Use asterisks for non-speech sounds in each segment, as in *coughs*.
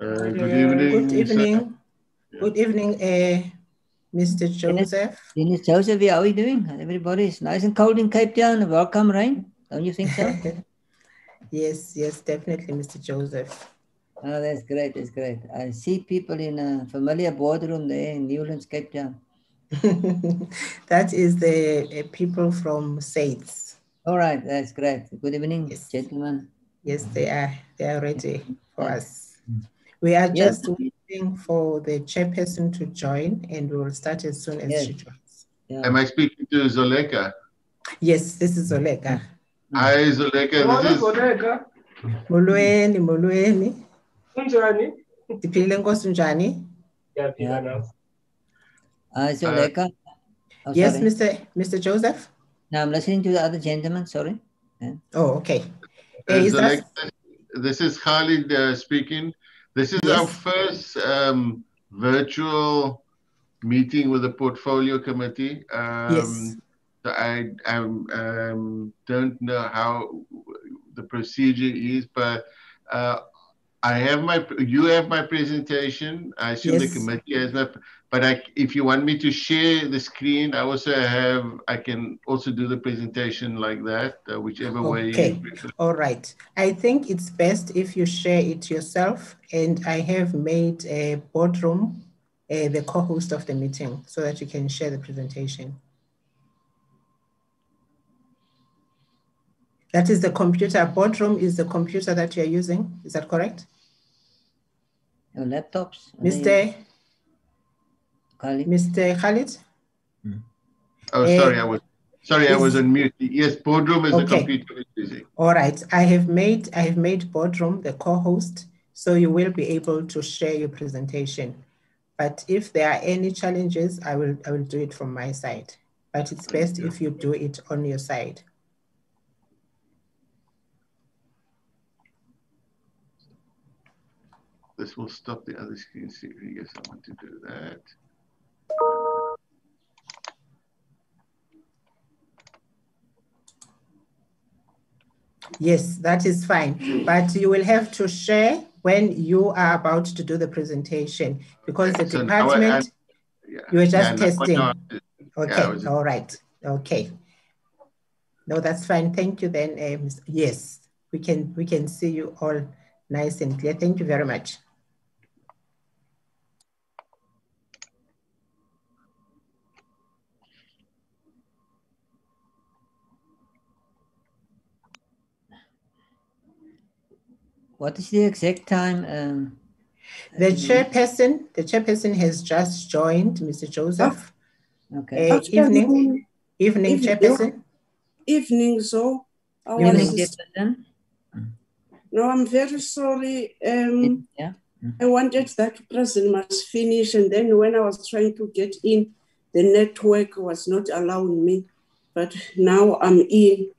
Uh, good evening. Good evening. Good evening, uh, Mr. Joseph. Dennis Joseph, how are you doing? Everybody is nice and cold in Cape Town. Welcome, rain. Don't you think so? *laughs* yes, yes, definitely, Mr. Joseph. Oh, that's great. That's great. I see people in a familiar boardroom there in Newlands, Cape Town. *laughs* that is the uh, people from SAIDS. All right, that's great. Good evening, Yes. gentlemen. Yes, they are. They are ready for us. We are Yes. just waiting for the chairperson to join, and we will start as soon as Yes. she joins. Yeah. Am I speaking to Zoleka? Yes, this is Olega. Hi, Zoleka. This is Zoleka, Molweni, molweni. unjani? Ndiphilile nkosi njani? Ndiyaphila Yeah. nawe. Uh, so, Oh, Yes, sorry. Mr. Mr. Joseph? Now I'm listening to the other gentleman. Sorry. Oh, okay. uh, is that- Zoleka. This is Khalid uh, speaking. This is Yes. our first um, virtual meeting with the portfolio committee. Um, Yes. So I I'm, um, don't know how the procedure is, but uh, I have my you have my presentation. I assume the Yes. committee has my. But I, if you want me to share the screen, I also have. I can also do the presentation like that, uh, whichever way. Okay. All right. I think it's best if you share it yourself, and I have made a boardroom uh, the co-host of the meeting so that you can share the presentation. That is the computer. Boardroom is the computer that you're using. Is that correct? Your laptops. Mr. Khalid? Mr. Khalid? Oh, Uh, sorry, I was sorry, I was on mute. Yes, boardroom is the Okay. computer we're. All right. I have made I have made boardroom the co-host, so you will be able to share your presentation. But if there are any challenges, I will I will do it from my side. But it's best if you do it on your side. This will stop the other screen. See, yes, I want to do that. Yes, that is fine. But you will have to share when you are about to do the presentation because the So now I- department, Yeah. you were just Yeah, testing. Okay, I was- all right, okay. No, that's fine. Thank you then. um, yes, we can we can see you all nice and clear. Thank you very much. What is the exact time? Um, The uh, chairperson, the chairperson has just joined, Mr. Joseph. Okay. Uh, Afternoon. evening, evening, Evening. chairperson. Evening, so I Evening, Evening, was, gentlemen. no, I'm very sorry. Um, Yeah. I wanted that person must finish, and then when I was trying to get in, the network was not allowing me. But now I'm in.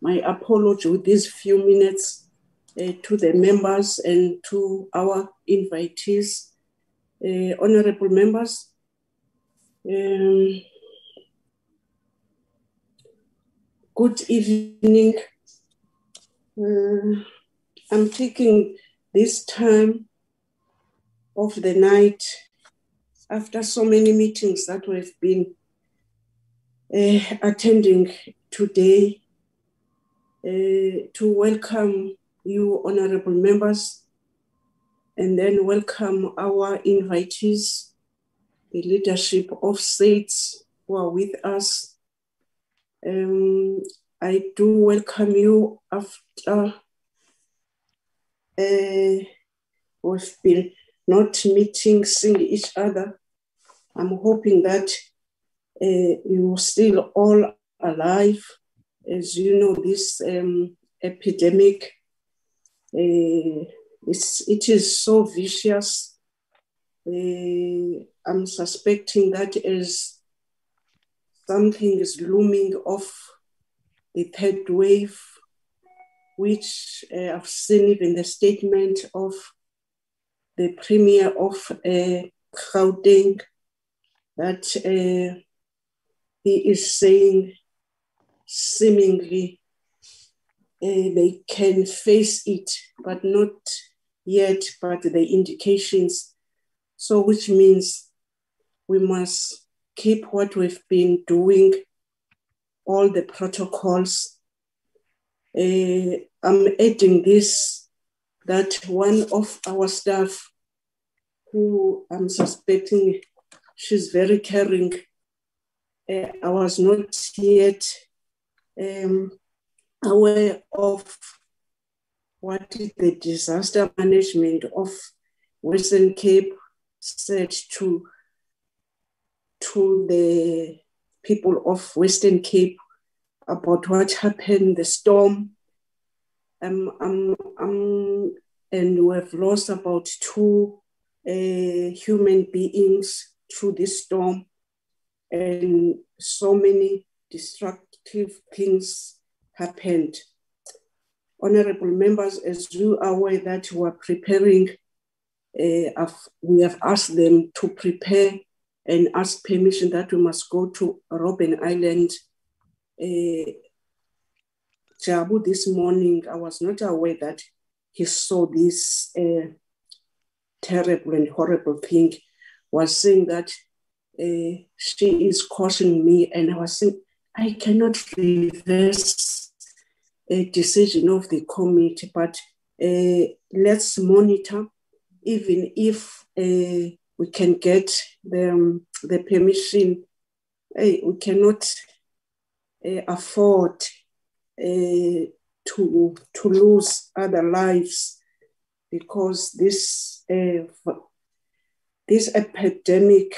My apology with these few minutes uh, to the members and to our invitees, uh, honorable members. Um, good evening. Uh, I'm taking this time of the night after so many meetings that we've been uh, attending today uh, to welcome you, honorable members, and then welcome our invitees, the leadership of SAIDS who are with us. Um, I do welcome you after uh, we've been not meeting, seeing each other. I'm hoping that uh, you're still all alive. As you know, this um, epidemic, uh, it's, it is so vicious. Uh, I'm suspecting that as something is looming off the third wave, which uh, I've seen even the statement of the premier of uh, that uh, he is saying seemingly they can face it, but not yet, but the indications. So, which means we must keep what we've been doing, all the protocols. Uh, I'm adding this that one of our staff, who I'm suspecting she's very caring, uh, I was not yet um, aware of what the disaster management of Western Cape said to, to the people of Western Cape about what happened, the storm. Um, um, um, and we have lost about two uh, human beings through this storm, and so many destructive things happened. Honorable members, as you are aware that we are preparing, uh, we have asked them to prepare and ask permission that we must go to Robben Island. Uh, Jabu this morning, I was not aware that he saw this uh, terrible and horrible thing, was saying that uh, she is cautioning me, and I was saying, I cannot reverse a decision of the committee, but uh, let's monitor, even if uh, we can get the, um, the permission, we cannot uh, afford uh, to, to lose other lives because this, uh, this epidemic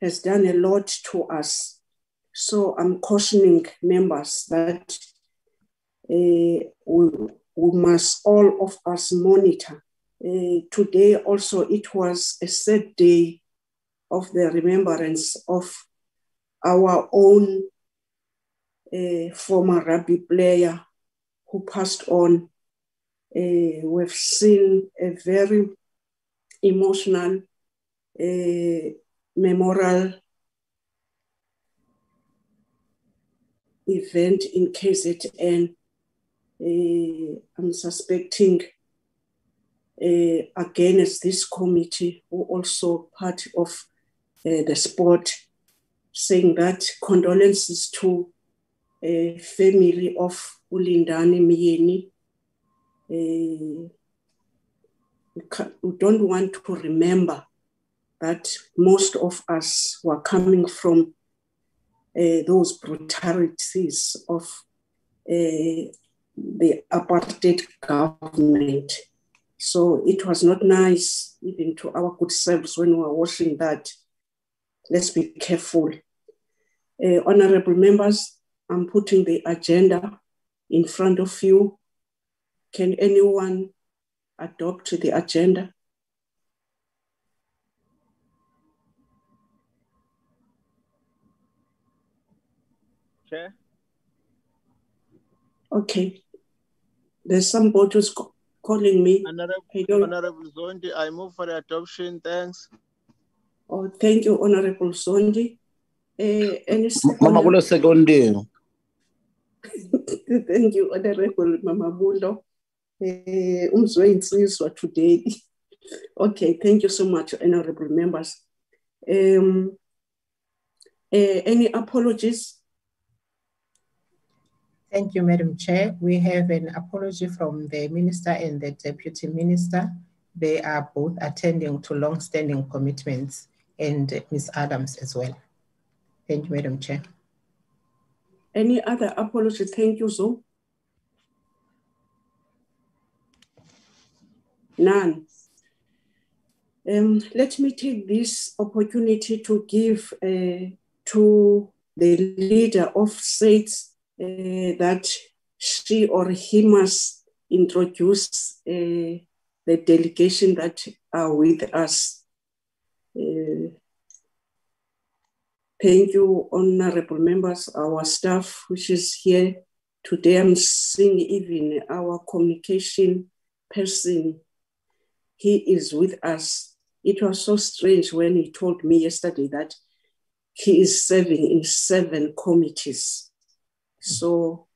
has done a lot to us. So I'm cautioning members that uh, we, we must all of us monitor. Uh, today also it was a sad day of the remembrance of our own uh, former rugby player who passed on. Uh, we've seen a very emotional uh, memorial event in KZN. Uh, I'm suspecting uh, against this committee, who also part of uh, the sport, saying that condolences to a family of Ulindani Myeni. Uh, we, we don't want to remember that most of us were coming from uh, those brutalities of uh, the apartheid government. So it was not nice, even to our good selves, when we were watching that. Let's be careful. Uh, honorable members, I'm putting the agenda in front of you. Can anyone adopt the agenda? Chair? Okay. There's somebody who's calling me. Honorable, Honorable Zondi, I move for the adoption. Thanks. Oh, thank you, Honorable Zondi. Uh, any Mama Bulo seconding. *laughs* Thank you, Honorable Mama Bulo. Uh, umzwe today. *laughs* Okay, thank you so much, honorable members. Um, uh, any apologies? Thank you, Madam Chair. We have an apology from the Minister and the Deputy Minister. They are both attending to long-standing commitments and Ms. Adams as well. Thank you, Madam Chair. Any other apology? Thank you, Zoe. None. Um, let me take this opportunity to give uh, to the leader of SAIDS uh, that she or he must introduce uh, the delegation that are with us. Uh, thank you, honorable members, our staff, which is here today. I'm seeing even our communication person. He is with us. It was so strange when he told me yesterday that he is serving in seven committees so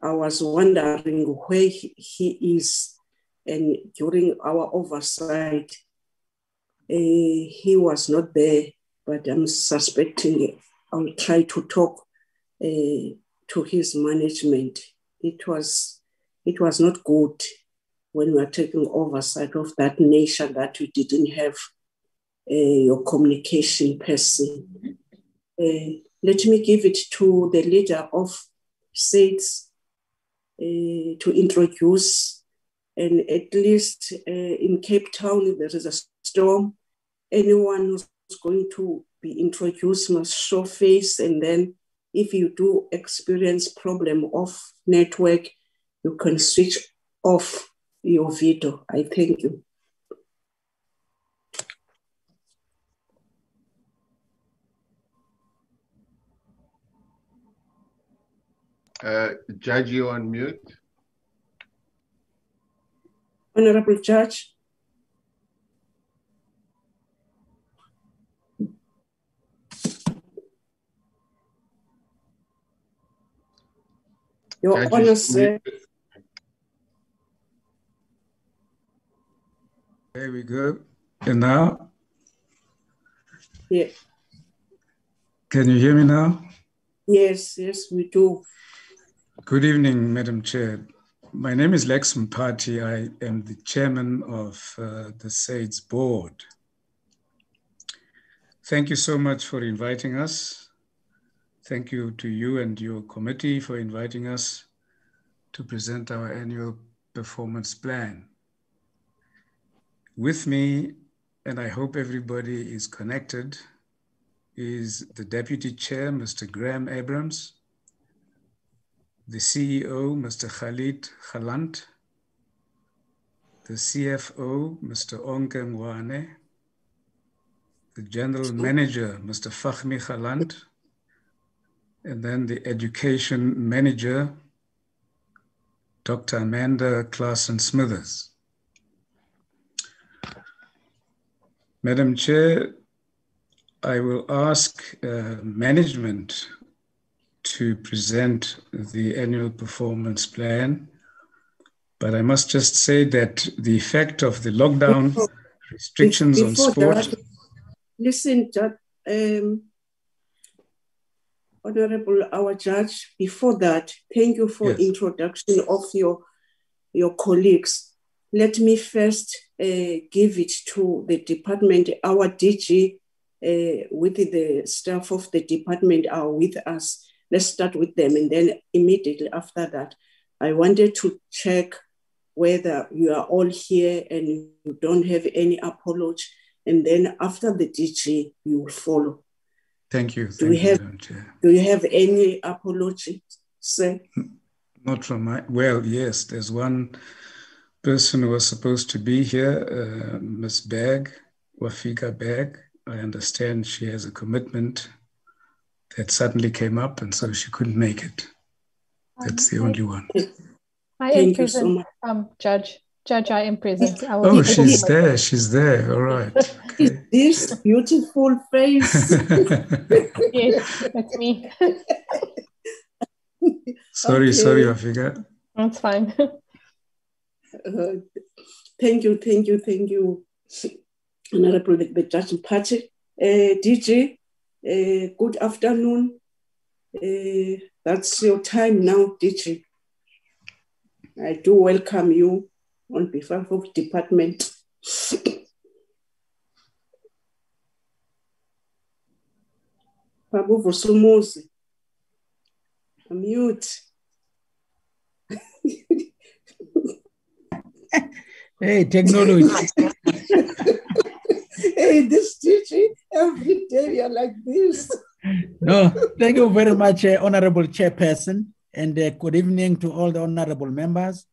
I was wondering where he is and during our oversight, uh, he was not there, but I'm suspecting I'll try to talk uh, to his management. It was, it was not good when we are taking oversight of that nation that we didn't have uh, your communication person. Uh, let me give it to the leader of SAIDS uh, to introduce. And at least uh, in Cape Town, if there is a storm. Anyone who's going to be introduced must show face. And then if you do experience problem of network, you can switch off your video. I thank you. Uh, Judge, you on mute. Honorable Judge. Your Judge Honor, is sir. muted. There we. And now, Yeah. can you hear me now? Yes, yes, we do. Good evening, Madam Chair. My name is Lex Mpati. I am the chairman of uh, the SAIDS board. Thank you so much for inviting us. Thank you to you and your committee for inviting us to present our annual performance plan. With me, and I hope everybody is connected, is the Deputy Chair, Mr. Graham Abrams, the CEO, Mr. Khalid Galant, the CFO, Mr. Onke Ngwane, the General Manager, Mr. Fahmi Galant, and then the Education Manager, Dr. Amanda Claassen Smithers. Madam Chair, I will ask uh, management to present the annual performance plan. But I must just say that the effect of the lockdown restrictions on Before sport. that, listen, um, Honorable our judge, before that, thank you for Yes. introduction of your, your colleagues. Let me first uh, give it to the department. Our DG uh, with the staff of the department are with us. Let's start with them. And then immediately after that, I wanted to check whether you are all here and you don't have any apology. And then after the DG, you will follow. Thank you. Do Thank we you, have- Do you have any apology, sir? Not from my, well, yes, there's one person who was supposed to be here, uh, Ms. Bag, Wafika Bag. I understand she has a commitment that suddenly came up, and so she couldn't make it. That's the only one. I am Thank you so present, much. um, Judge. Judge, I am present. I Oh, be she's to- there. She's there. All right. *laughs* Okay. This beautiful face. *laughs* Yes, that's me. sorry, *laughs* sorry, Okay. Wafika. That's fine. Uh, thank you, thank you, thank you, Honorable the, the Judge Mpati. Uh, DG, uh, good afternoon. Uh, that's your time now, DG. I do welcome you on behalf of department. Babu Vusumuzi, mute. Hey, technology. *laughs* hey, this teaching every day you're like this. no, thank you very much, uh, Honorable Chairperson, and uh, good evening to all the honorable members,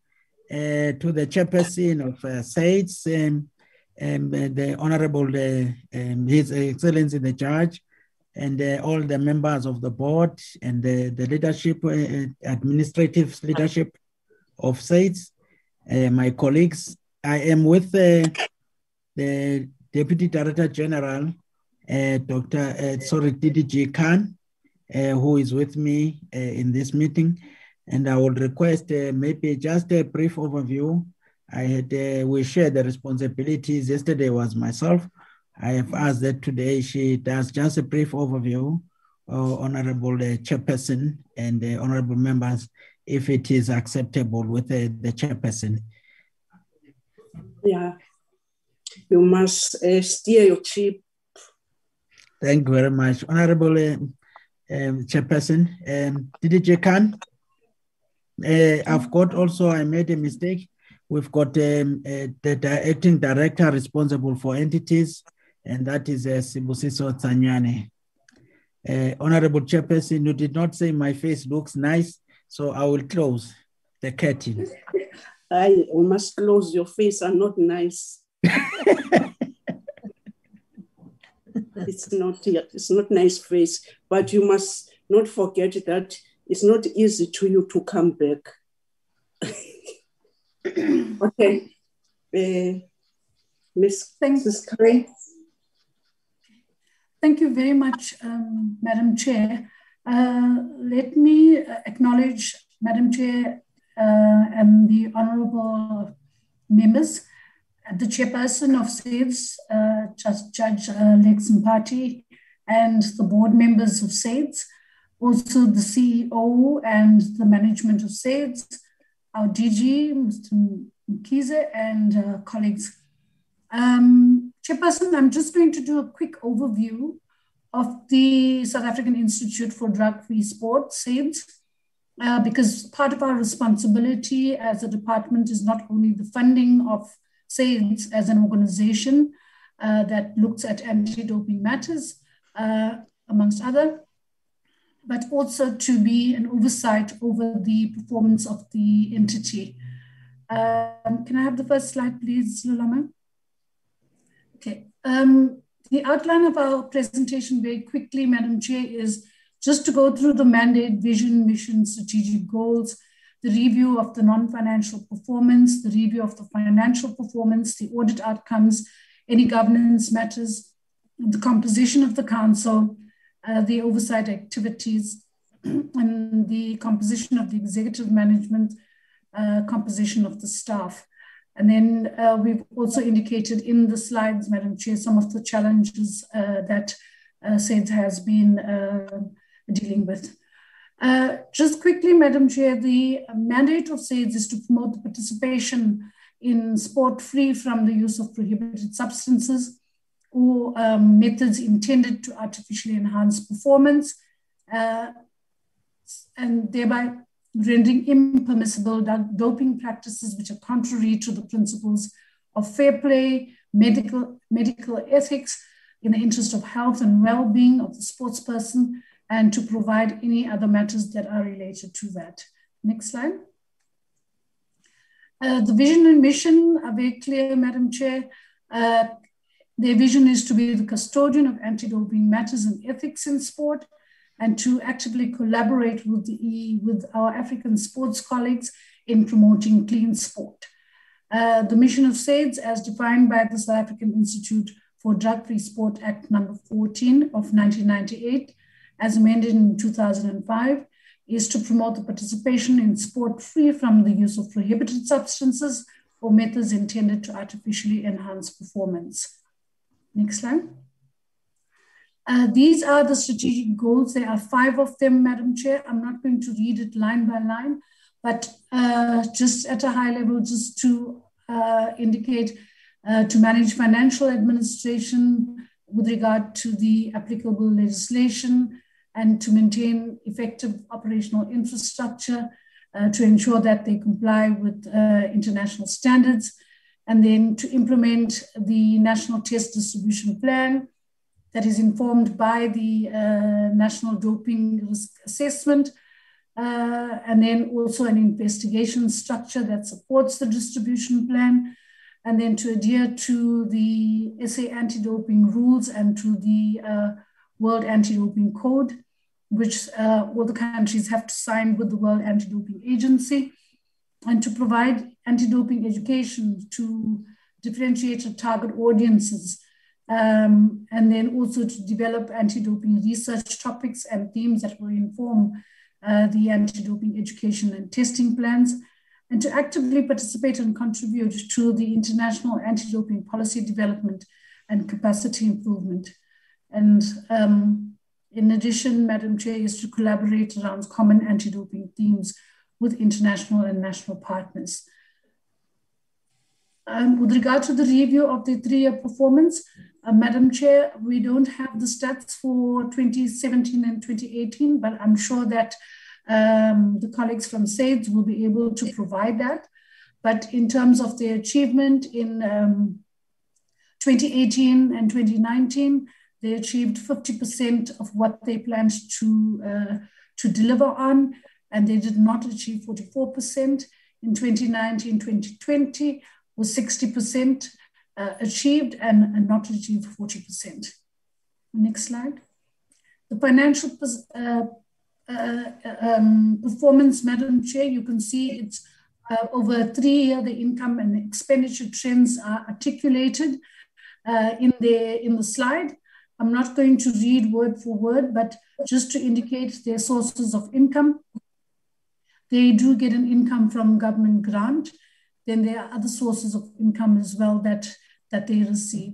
uh, to the Chairperson of uh, SAIDS, um, um, uh, the Honorable uh, um, His Excellency the Judge, and uh, all the members of the board and the, the leadership, administrative leadership of SAIDS, my colleagues. I am with the Deputy Director General eh, uh, Dr. Uh, eh, sorry, DDG Khan, uh, who is with me in this meeting. And I would request maybe just a brief overview I had we shared the responsibilities. Yesterday was myself. I have asked that today she does just a brief overview, Honorable Chairperson and Honorable members, if it is acceptable with the Chairperson. Yeah. You must uh, steer your ship. Thank you very much. Honorable uh, um, Chairperson, um, DDG Khan, uh, I've got also, I made a mistake. We've got um, uh, the di- acting director responsible for entities, and that is uh, Sibusiso Tsanyane. Uh, Honorable Chairperson, you did not say my face looks nice, so I will close the curtain. *laughs* I must close your face are not nice. It's not it's not nice face, but you must not forget that it's not easy to you to come back. *coughs* okay. Uh, Miss Thanks. Curry. Thank you very much, um, Madam Chair. Uh, let me acknowledge, Madam Chair, uh, and the honorable members, the chairperson of SAIDS, uh, Judge uh, Lex Mpati, and the board members of SAIDS, also the CEO and the management of SAIDS, our DG, Mr. Mkhize, and uh, colleagues. Um, Chairperson, I'm just going to do a quick overview of the South African Institute for Drug-Free Sport, SAIDS, uh, because part of our responsibility as a department is not only the funding of SAIDS as an organization uh, that looks at anti-doping matters, uh, amongst other, but also to be an oversight over the performance of the entity. Um, can I have the first slide, please, Lulama? Okay. Um, the outline of our presentation very quickly, Madam Chair, is just to go through the mandate, vision, mission, strategic goals, the review of the non-financial performance, the review of the financial performance, the audit outcomes, any governance matters, the composition of the council, uh, the oversight activities, *clears throat* and the composition of the executive management, uh, composition of the staff. And then uh, we've also indicated in the slides, Madam Chair, some of the challenges uh, that uh, has been uh, dealing with. Uh, just quickly, Madam Chair, the mandate of SAIDS is to promote the participation in sport free from the use of prohibited substances or um, methods intended to artificially enhance performance uh, and thereby rendering impermissible doping practices which are contrary to the principles of fair play, medical, medical ethics in the interest of health and well-being of the sports person and to provide any other matters that are related to that. Next slide. Uh, the vision and mission are very clear, Madam Chair. Uh, their vision is to be the custodian of anti-doping matters and ethics in sport and to actively collaborate with, the, with our African sports colleagues in promoting clean sport. Uh, the mission of SAIDS, as defined by the South African Institute for Drug-Free Sport Act number 14 of 1998, as amended in 2005, is to promote the participation in sport free from the use of prohibited substances or methods intended to artificially enhance performance. Next slide. Uh, these are the strategic goals. There are five of them, Madam Chair. I'm not going to read it line by line, but uh, just at a high level, just to uh, indicate uh, to manage financial administration with regard to the applicable legislation and to maintain effective operational infrastructure uh, to ensure that they comply with uh, international standards, and then to implement the national test distribution plan that is informed by the uh, National Doping Risk Assessment, uh, and then also an investigation structure that supports the distribution plan, and then to adhere to the SA anti doping rules and to the uh, World Anti Doping Code, which uh, all the countries have to sign with the World Anti Doping Agency, and to provide anti doping education to differentiated target audiences um, and then also to develop anti-doping research topics and themes that will inform uh, the anti-doping education and testing plans, and to actively participate and contribute to the international anti-doping policy development and capacity improvement. And um, in addition, Madam Chair, is to collaborate around common anti-doping themes with international and national partners. Um, with regard to the review of the three-year performance, uh, Madam Chair, we don't have the stats for 2017 and 2018, but I'm sure that um, the colleagues from SAIDS will be able to provide that. But in terms of the achievement in um, 2018 and 2019, they achieved 50% of what they planned to, uh, to deliver on, and they did not achieve 44%. In 2019, 2020 was 60% uh, achieved and, and, not achieved 40%. Next slide. The financial uh, uh, um, performance, Madam Chair, you can see it's uh, over three year, the income and expenditure trends are articulated uh, in, the, in the slide. I'm not going to read word for word, but just to indicate their sources of income. They do get an income from government grant. Then there are other sources of income as well that, that they receive.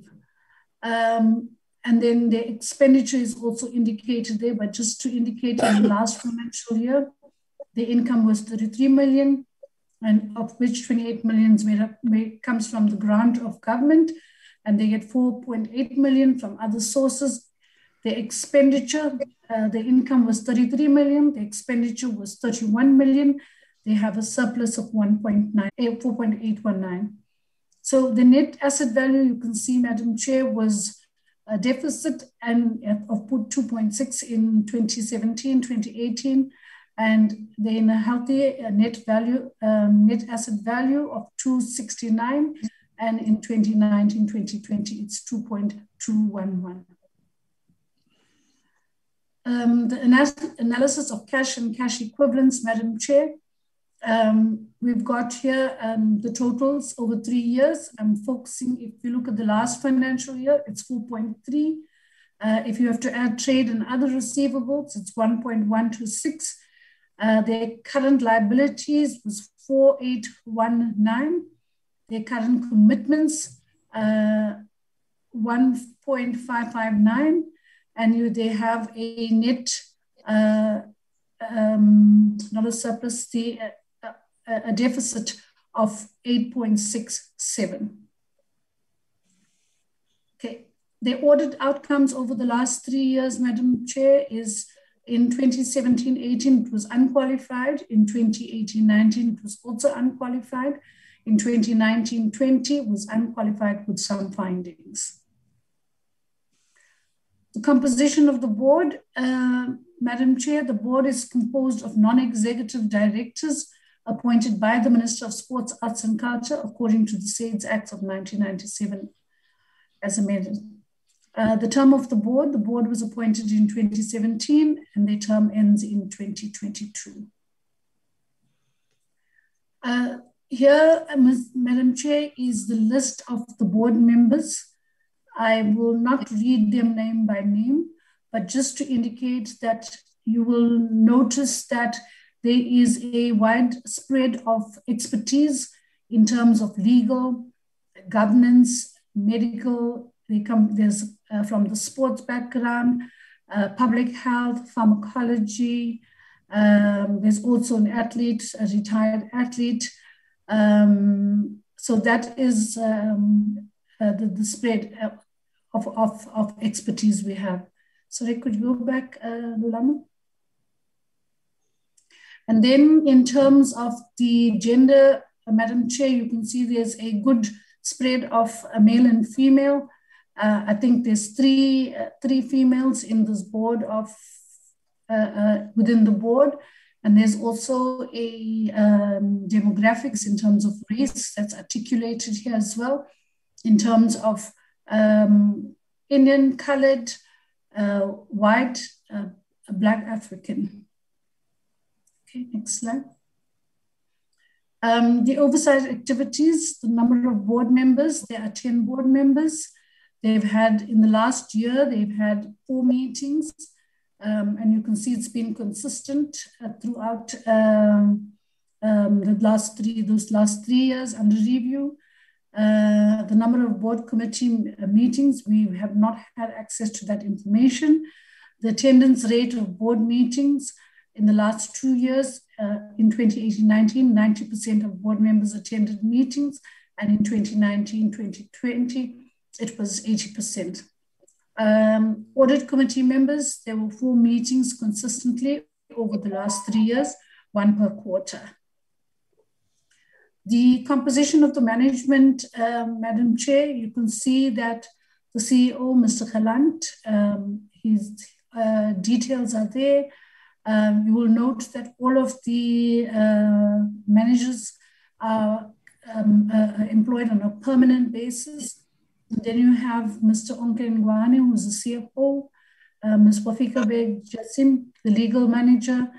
Um, and then the expenditure is also indicated there, but just to indicate in the last financial year, the income was 33 million, and of which 28 million made up, made, comes from the grant of government, and they get 4.8 million from other sources. The expenditure, uh, the income was 33 million, the expenditure was 31 million. They have a surplus of 1.9, 4.819. So the net asset value, you can see, Madam Chair, was a deficit and of 2.6 in 2017, 2018, and then a healthy net value, um, net asset value of 269, and in 2019, 2020, it's 2.211. Um, the analysis of cash and cash equivalents, Madam Chair, um, we've got here um, the totals over three years. I'm focusing, if you look at the last financial year, it's 4.3. Uh, if you have to add trade and other receivables, it's 1.126. Uh, their current liabilities was 4819. Their current commitments, uh, 1.559. And you, they have a net, uh, um, not a surplus, the a deficit of 8.67. Okay, the audit outcomes over the last three years, Madam Chair, is in 2017-18, it was unqualified. In 2018-19, it was also unqualified. In 2019-20, was unqualified with some findings. The composition of the board, uh, Madam Chair, the board is composed of non-executive directors appointed by the Minister of Sports, Arts and Culture according to the SAIDS Act of 1997 as amended. Uh, the term of the board, the board was appointed in 2017 and their term ends in 2022. Uh, here, uh, Madam Chair, is the list of the board members. I will not read them name by name, but just to indicate that you will notice that there is a wide spread of expertise in terms of legal, governance, medical. They come there's uh, from the sports background, uh, public health, pharmacology. Um, there's also an athlete, a retired athlete. Um, so that is um, uh, the, the, spread of, of, of expertise we have. Sorry, could you go back, uh? And then in terms of the gender, uh, Madam Chair, you can see there's a good spread of male and female. Uh, I think there's three, uh, three females in this board of, uh, uh, within the board. And there's also a um, demographics in terms of race that's articulated here as well, in terms of um, Indian, colored, white, black African. Okay, next slide. Um, the oversight activities, the number of board members, there are 10 board members. They've had, in the last year, they've had four meetings, um, and you can see it's been consistent uh, throughout um, um, the last three, those last three years under review. Uh, the number of board committee uh, meetings, we have not had access to that information. The attendance rate of board meetings in the last two years, uh, in 2018-19, 90% of board members attended meetings, and in 2019-2020, it was 80%. Um, audit committee members, there were four meetings consistently over the last three years, one per quarter. The composition of the management, um, Madam Chair, you can see that the CEO, Mr. Galant, um, his uh, details are there. Um, you will note that all of the uh, managers are um, uh, employed on a permanent basis. Then you have Mr. Onke Ngwane, who's the CFO, uh, Ms. Wafika Beg Jassim, the legal manager,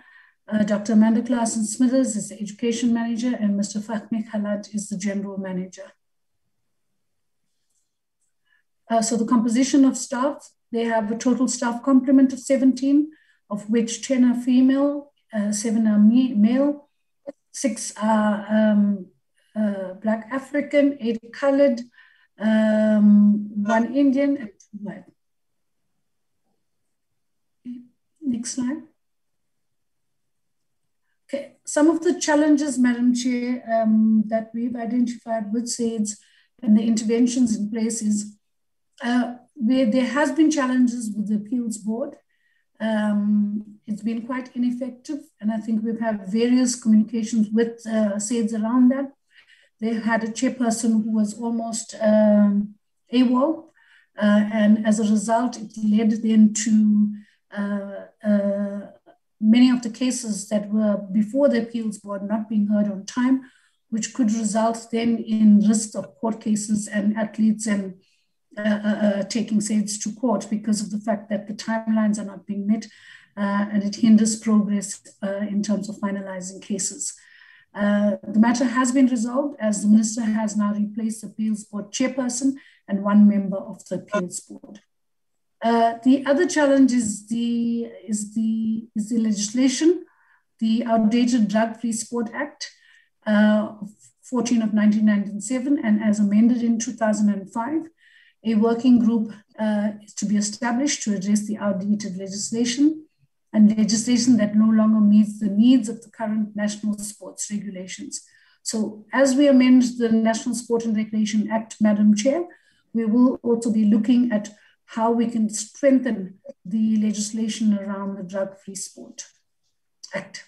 uh, Dr. Amanda Klassen Smithers is the education manager, and Mr. Fahmi Khalad is the general manager. Uh, so the composition of staff, they have a total staff complement of 17, of which 10 are female, uh, seven are male, six are um, uh, Black African, eight colored, um, one Indian, and two white. Next slide. Okay, some of the challenges, Madam Chair, um, that we've identified with SAIDS and the interventions in place is uh, where there has been challenges with the appeals board. Um, it's been quite ineffective, and I think we've had various communications with uh, SAIDS around that. They had a chairperson who was almost um, AWOL, uh, and as a result, it led then to uh, uh many of the cases that were before the appeals board not being heard on time, which could result then in risk of court cases and athletes and uh, uh, uh, taking SAIDS to court because of the fact that the timelines are not being met and it hinders progress in terms of finalizing cases. Uh, the matter has been resolved as the minister has now replaced the appeals board chairperson and one member of the appeals board. Uh, the other challenge is the, is, the, is the legislation, the outdated Drug-Free Sport Act, uh, 14 of 1997, and as amended in 2005, a working group uh, is to be established to address the outdated legislation and legislation that no longer meets the needs of the current national sports regulations. So as we amend the National Sport and Recreation Act, Madam Chair, we will also be looking at how we can strengthen the legislation around the Drug Free Sport Act.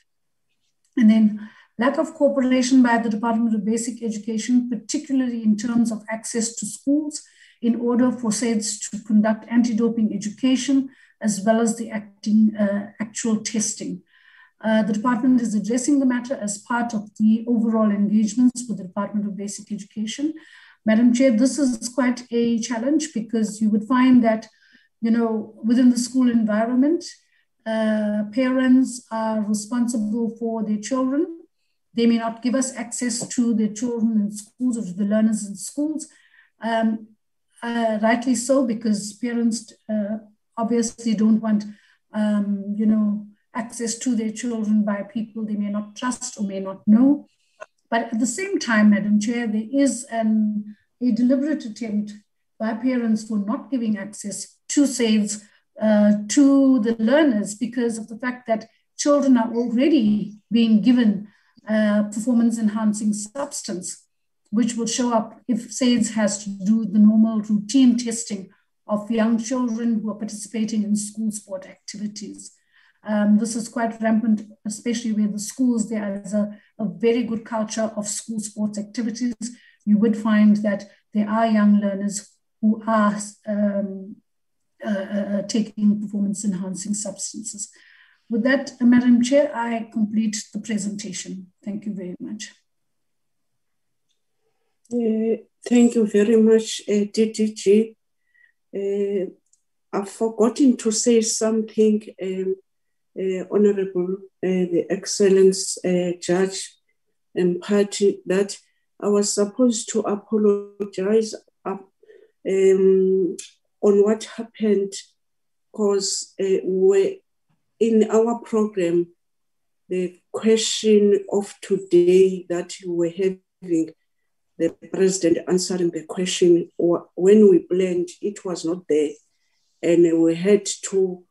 And then lack of cooperation by the Department of Basic Education, particularly in terms of access to schools, in order for SAIDS to conduct anti-doping education, as well as the acting, uh, actual testing. Uh, the department is addressing the matter as part of the overall engagements with the Department of Basic Education. Madam Chair, this is quite a challenge because you would find that, you know, within the school environment, uh, parents are responsible for their children. They may not give us access to their children in schools or to the learners in schools. Um, uh, rightly so, because parents uh, obviously don't want, um, you know, access to their children by people they may not trust or may not know. But at the same time, Madam Chair, there is an, a deliberate attempt by parents for not giving access to SAIDS uh, to the learners because of the fact that children are already being given uh, performance enhancing substance, which will show up if SAIDS has to do the normal routine testing of young children who are participating in school sport activities. Um, this is quite rampant, especially where the schools, there is a, a very good culture of school sports activities. You would find that there are young learners who are um, uh, uh, taking performance enhancing substances. With that, uh, Madam Chair, I complete the presentation. Thank you very much. Uh, thank you very much, uh, DDG. Uh, I've forgotten to say something um, uh, Honorable, uh, the Excellence uh, Judge Mpati, that I was supposed to apologize um, on what happened because uh, we in our program, the question of today that we were having, the president answering the question, when we planned, it was not there. And we had to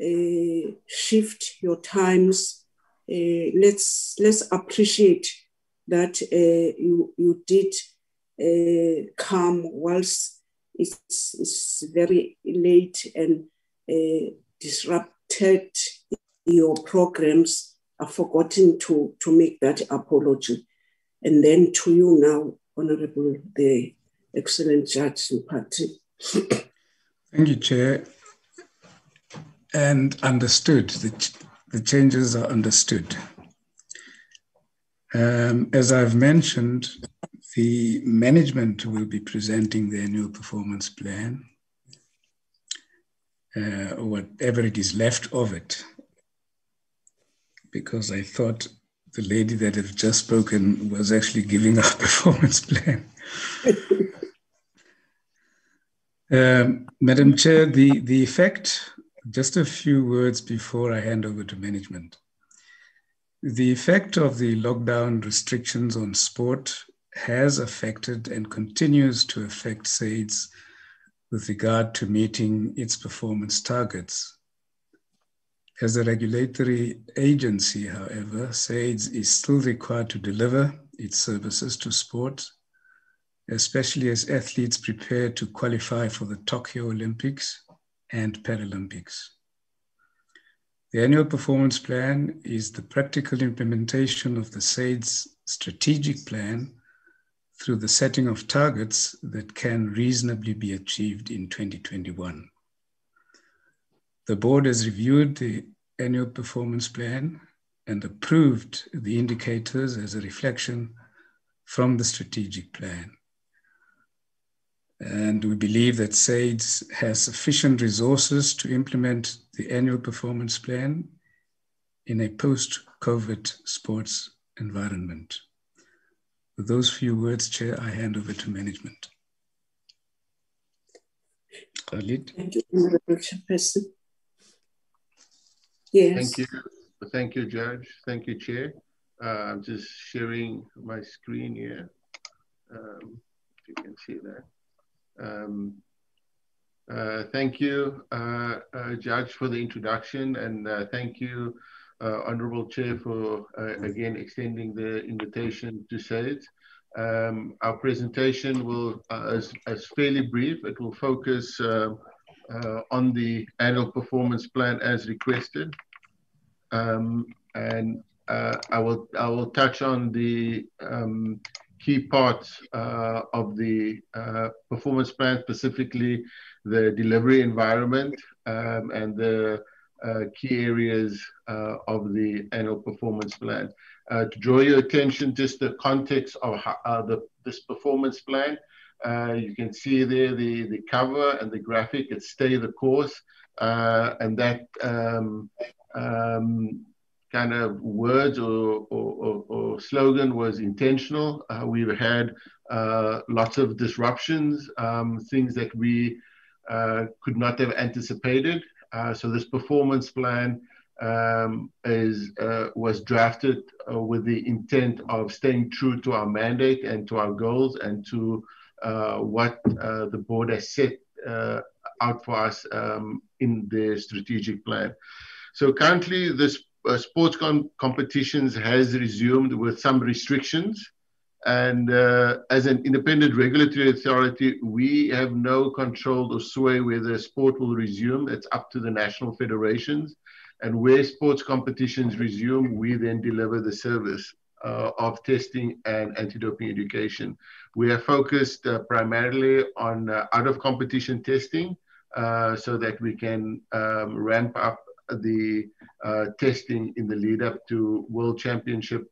uh, shift your times. Uh, let's let's appreciate that uh, you you did uh, come whilst it's, it's very late and uh, disrupted your programs. I've forgotten to to make that apology, and then to you now, Honourable the excellent Judge Mpati. Thank you, Chair and understood. The, the changes are understood. Um, as I've mentioned, the management will be presenting the annual performance plan, uh, whatever it is left of it, because I thought the lady that had just spoken was actually giving *laughs* our performance plan. *laughs* um, Madam Chair, the, the effect just a few words before I hand over to management. The effect of the lockdown restrictions on sport has affected and continues to affect SAIDS with regard to meeting its performance targets. As a regulatory agency, however, SAIDS is still required to deliver its services to sport, especially as athletes prepare to qualify for the Tokyo Olympics and Paralympics. The annual performance plan is the practical implementation of the SAID's strategic plan through the setting of targets that can reasonably be achieved in 2021. The board has reviewed the annual performance plan and approved the indicators as a reflection from the strategic plan. And we believe that SAIDS has sufficient resources to implement the annual performance plan in a post COVID sports environment. With those few words, Chair, I hand over to management. Khalid. Thank you, Honorable Chairperson. Yes. Thank you. Thank you, Judge. Thank you, Chair. Uh, I'm just sharing my screen here. Um, if you can see that. Um, uh, thank you, uh, uh, Judge, for the introduction, and uh, thank you, uh, Honorable Chair, for again extending the invitation to say it. Um, our presentation will, is, is, fairly brief. It will focus on the annual performance plan as requested. Um, and I will I will touch on the um, key parts uh, of the uh, performance plan, specifically the delivery environment um, and the uh, key areas uh, of the annual performance plan. Uh, to draw your attention, just the context of how, uh, the, this performance plan, you can see there the, the cover and the graphic, it's stay the course, and that um, um, kind of words or, or, or slogan was intentional. Uh, we've had uh, lots of disruptions, um, things that we uh, could not have anticipated. Uh, so this performance plan um, is uh, was drafted uh, with the intent of staying true to our mandate and to our goals and to what the board has set out for us um, in the strategic plan. So currently, this uh, sports com competitions has resumed with some restrictions. And uh, as an independent regulatory authority, we have no control or sway whether sport will resume. It's up to the national federations. And where sports competitions resume, we then deliver the service uh, of testing and anti-doping education. We are focused uh, primarily on uh, out of competition testing uh, so that we can um, ramp up the testing in the lead up to World Championship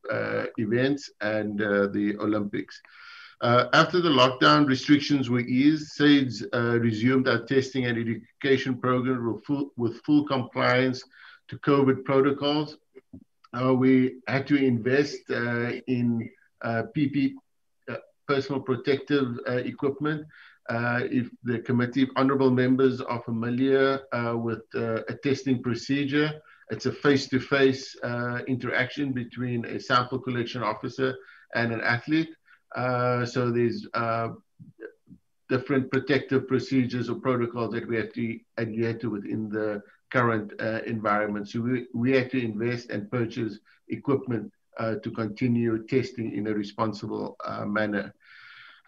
events and the Olympics. Uh, after the lockdown restrictions were eased, SAIDS uh, resumed our testing and education program with full, with full compliance to COVID protocols. Uh, we had to invest in PP, personal protective equipment, uh, if the committee, honorable members are familiar uh, with uh, a testing procedure, it's a face-to-face uh, interaction between a sample collection officer and an athlete. Uh, so there's uh, different protective procedures or protocols that we have to adhere to within the current uh, environment. So we, we have to invest and purchase equipment uh, to continue testing in a responsible uh, manner.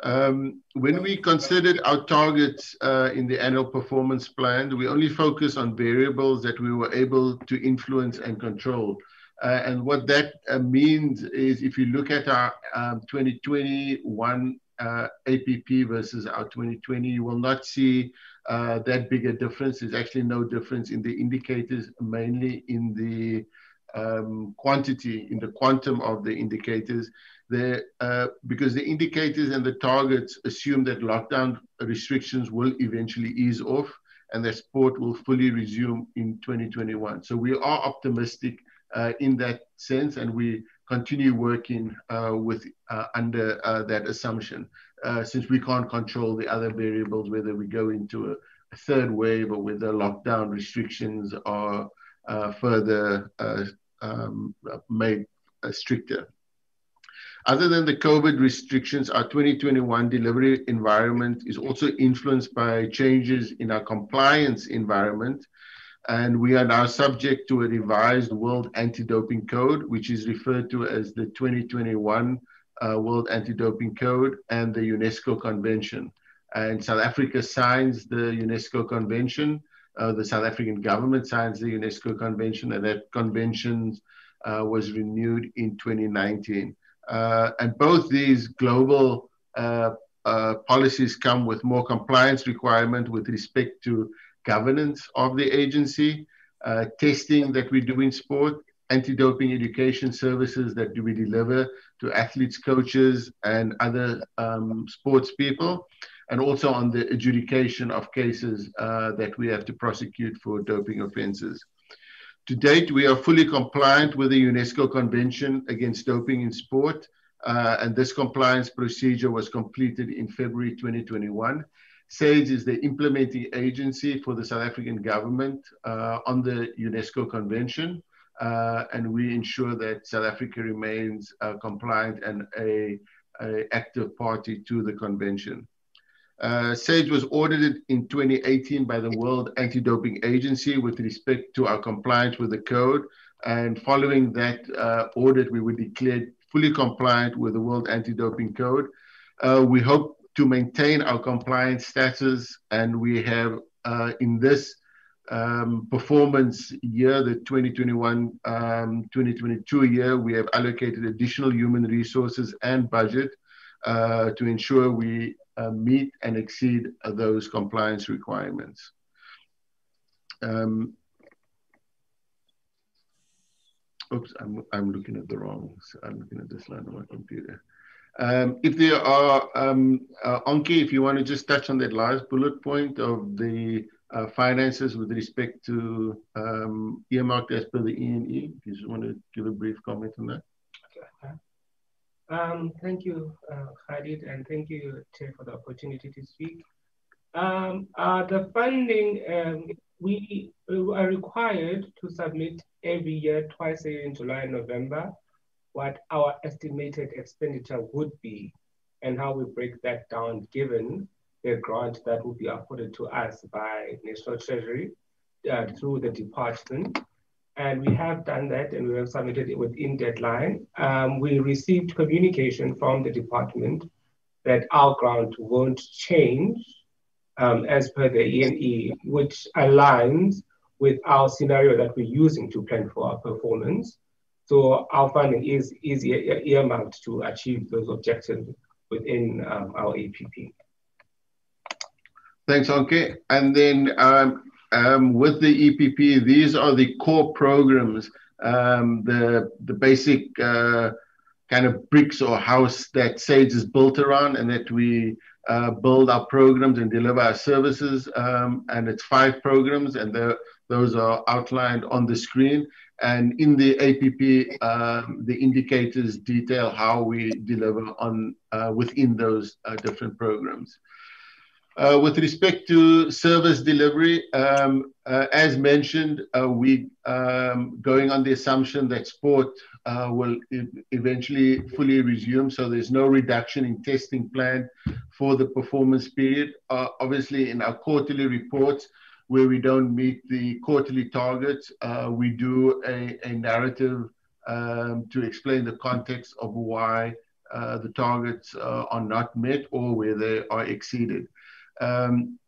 Um, when we considered our targets uh, in the annual performance plan, we only focus on variables that we were able to influence and control. Uh, and what that uh, means is if you look at our um, 2021 uh, APP versus our 2020, you will not see that big a difference. There's actually no difference in the indicators, mainly in the um, quantity, in the quantum of the indicators. The, uh, because the indicators and the targets assume that lockdown restrictions will eventually ease off and that sport will fully resume in 2021. So we are optimistic uh, in that sense and we continue working uh, with uh, under uh, that assumption uh, since we can't control the other variables whether we go into a, a third wave or whether lockdown restrictions are further um, made stricter. Other than the COVID restrictions, our 2021 delivery environment is also influenced by changes in our compliance environment. And we are now subject to a revised World Anti-Doping Code, which is referred to as the 2021 uh, World Anti-Doping Code and the UNESCO Convention. And South Africa signs the UNESCO Convention. Uh, the South African government signs the UNESCO Convention, and that convention uh, was renewed in 2019. Uh, and both these global uh, uh, policies come with more compliance requirement with respect to governance of the agency, testing that we do in sport, anti-doping education services that we deliver to athletes, coaches, and other um, sports people, and also on the adjudication of cases uh, that we have to prosecute for doping offenses. To date, we are fully compliant with the UNESCO Convention Against Doping in Sport, uh, and this compliance procedure was completed in February 2021. SAIDS is the implementing agency for the South African government uh, on the UNESCO Convention, uh, and we ensure that South Africa remains uh, compliant and a, a active party to the convention. Uh, SAIDS was audited in 2018 by the World Anti-Doping Agency with respect to our compliance with the code. And following that uh, audit, we were declared fully compliant with the World Anti-Doping Code. Uh, we hope to maintain our compliance status, and we have uh, in this um, performance year, the 2021 um, 2022 year, we have allocated additional human resources and budget uh, to ensure we meet and exceed uh, those compliance requirements. Um, oops, I'm, I'm looking at the wrong, I'm looking at this line on my computer. Um, if there are, um, uh, Anki, if you want to just touch on that last bullet point of the uh, finances with respect to um, earmarked as per the ENE, if you just want to give a brief comment on that. Um, thank you, uh, Khalid, and thank you, Chair, for the opportunity to speak. Um, uh, the funding, um, we are required to submit every year, twice a year in July and November, what our estimated expenditure would be and how we break that down given the grant that will be afforded to us by National Treasury uh, through the department. And we have done that and we have submitted it within deadline. Um, we received communication from the department that our grant won't change um, as per the ENE, which aligns with our scenario that we're using to plan for our performance. So our funding is, is earmarked to achieve those objectives within um, our APP. Thanks, Anke. And then um, um, with the APP, these are the core programs, um, the, the basic uh, kind of bricks or house that SAIDS is built around and that we uh, build our programs and deliver our services. Um, and it's five programs and those are outlined on the screen. And in the APP, um, the indicators detail how we deliver on uh, within those uh, different programs. Uh, with respect to service delivery, um, uh, as mentioned, uh, we um, going on the assumption that sport uh, will e eventually fully resume. So there's no reduction in testing plan for the performance period. Uh, obviously, in our quarterly reports, where we don't meet the quarterly targets, uh, we do a, a narrative um, to explain the context of why the targets are not met or where they are exceeded. Um,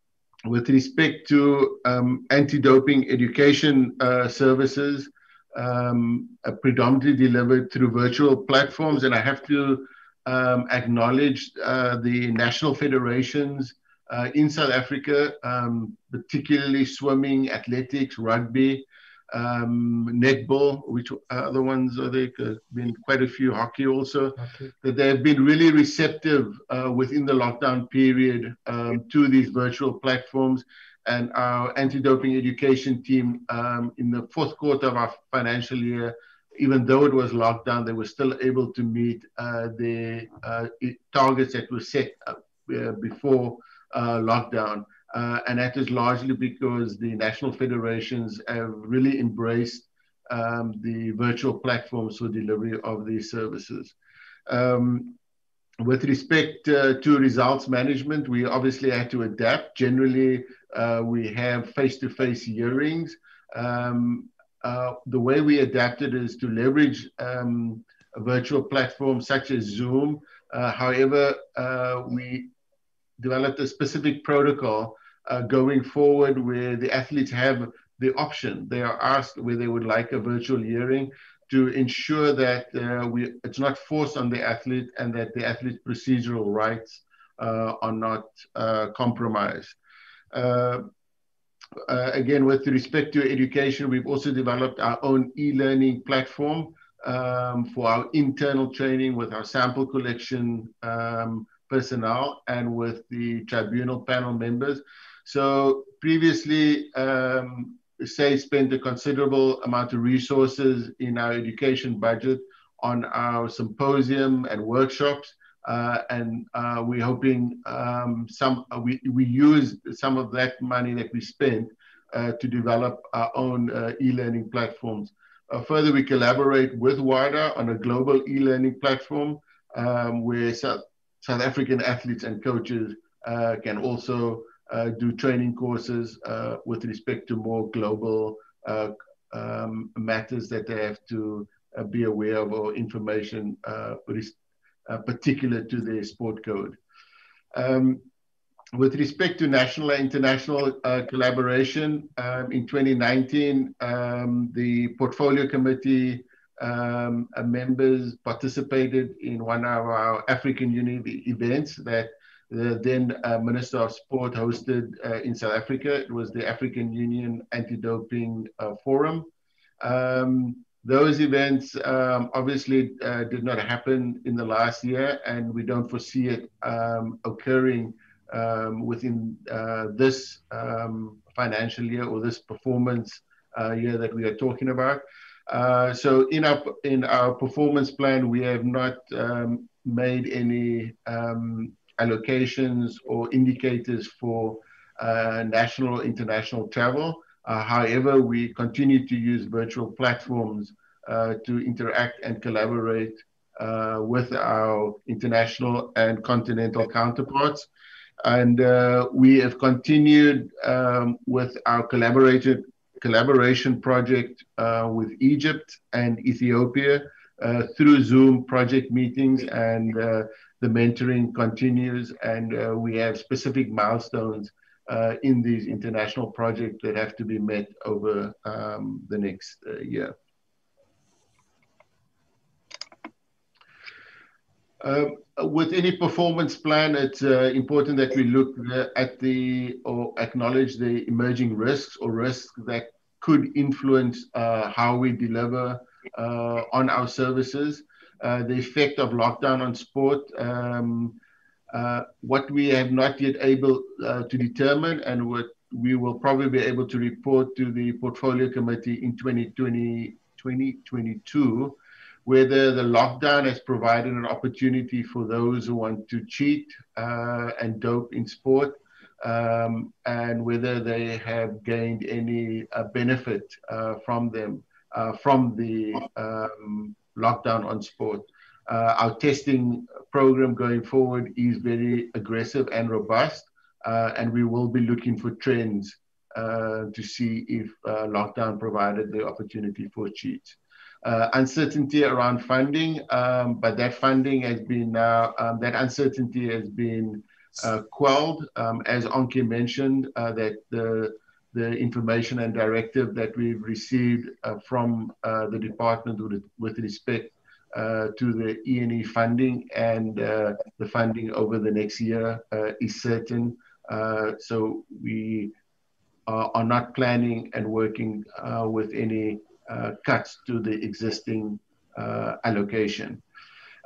with respect to um, anti-doping education uh, services, um, predominantly delivered through virtual platforms, and I have to um, acknowledge uh, the national federations uh, in South Africa, um, particularly swimming, athletics, rugby, um, netball, which other ones are there? Uh, been quite a few hockey also. Okay. That they have been really receptive uh, within the lockdown period um, to these virtual platforms. And our anti-doping education team um, in the fourth quarter of our financial year, even though it was locked down, they were still able to meet uh, the uh, targets that were set uh, before uh, lockdown. Uh, and that is largely because the national federations have really embraced um, the virtual platforms for delivery of these services. Um, with respect uh, to results management, we obviously had to adapt. Generally, uh, we have face-to-face hearings. Um, uh, the way we adapted is to leverage um, a virtual platform such as Zoom. Uh, however, uh, we developed a specific protocol uh, going forward where the athletes have the option. They are asked where they would like a virtual hearing to ensure that uh, we, it's not forced on the athlete and that the athlete's procedural rights uh, are not uh, compromised. Uh, uh, again, with respect to education, we've also developed our own e-learning platform um, for our internal training with our sample collection um, personnel and with the tribunal panel members. So previously, um, SAID spent a considerable amount of resources in our education budget on our symposium and workshops. Uh, and uh, we're hoping um, some uh, we, we use some of that money that we spent uh, to develop our own uh, e-learning platforms. Uh, further, we collaborate with WADA on a global e-learning platform um, where South, South African athletes and coaches can also uh, do training courses uh, with respect to more global uh, um, matters that they have to be aware of or information particular to their sport code. Um, with respect to national and international uh, collaboration, um, in 2019, um, the portfolio committee um, members participated in one of our African Union events that the then uh, Minister of Sport hosted uh, in South Africa. It was the African Union Anti-Doping uh, Forum. Um, those events um, obviously uh, did not happen in the last year, and we don't foresee it um, occurring um, within uh, this um, financial year or this performance uh, year that we are talking about. So in our in our performance plan, we have not um, made any um, allocations or indicators for uh, national international travel. Uh, however, we continue to use virtual platforms uh, to interact and collaborate uh, with our international and continental counterparts. And uh, we have continued um, with our collaborated collaboration project uh, with Egypt and Ethiopia through Zoom project meetings and the mentoring continues, and uh, we have specific milestones uh, in these international projects that have to be met over um, the next uh, year. With any performance plan, it's uh, important that we look at the or acknowledge the emerging risks or risks that could influence uh, how we deliver uh, on our services. Uh, the effect of lockdown on sport. Um, uh, what we have not yet able uh, to determine and what we will probably be able to report to the portfolio committee in 2020, 2022, whether the lockdown has provided an opportunity for those who want to cheat uh, and dope in sport, um, and whether they have gained any uh, benefit uh, from them, uh, from the um, lockdown on sport. Uh, our testing program going forward is very aggressive and robust, uh, and we will be looking for trends to see if lockdown provided the opportunity for cheats. Uh, uncertainty around funding, um, but that funding has been now, um, that uncertainty has been uh, quelled, um, as Anke mentioned, uh, that the, the information and directive that we've received from the department with, with respect uh, to the ENE funding and uh, the funding over the next year uh, is certain. so we are, not planning and working with any cuts to the existing allocation.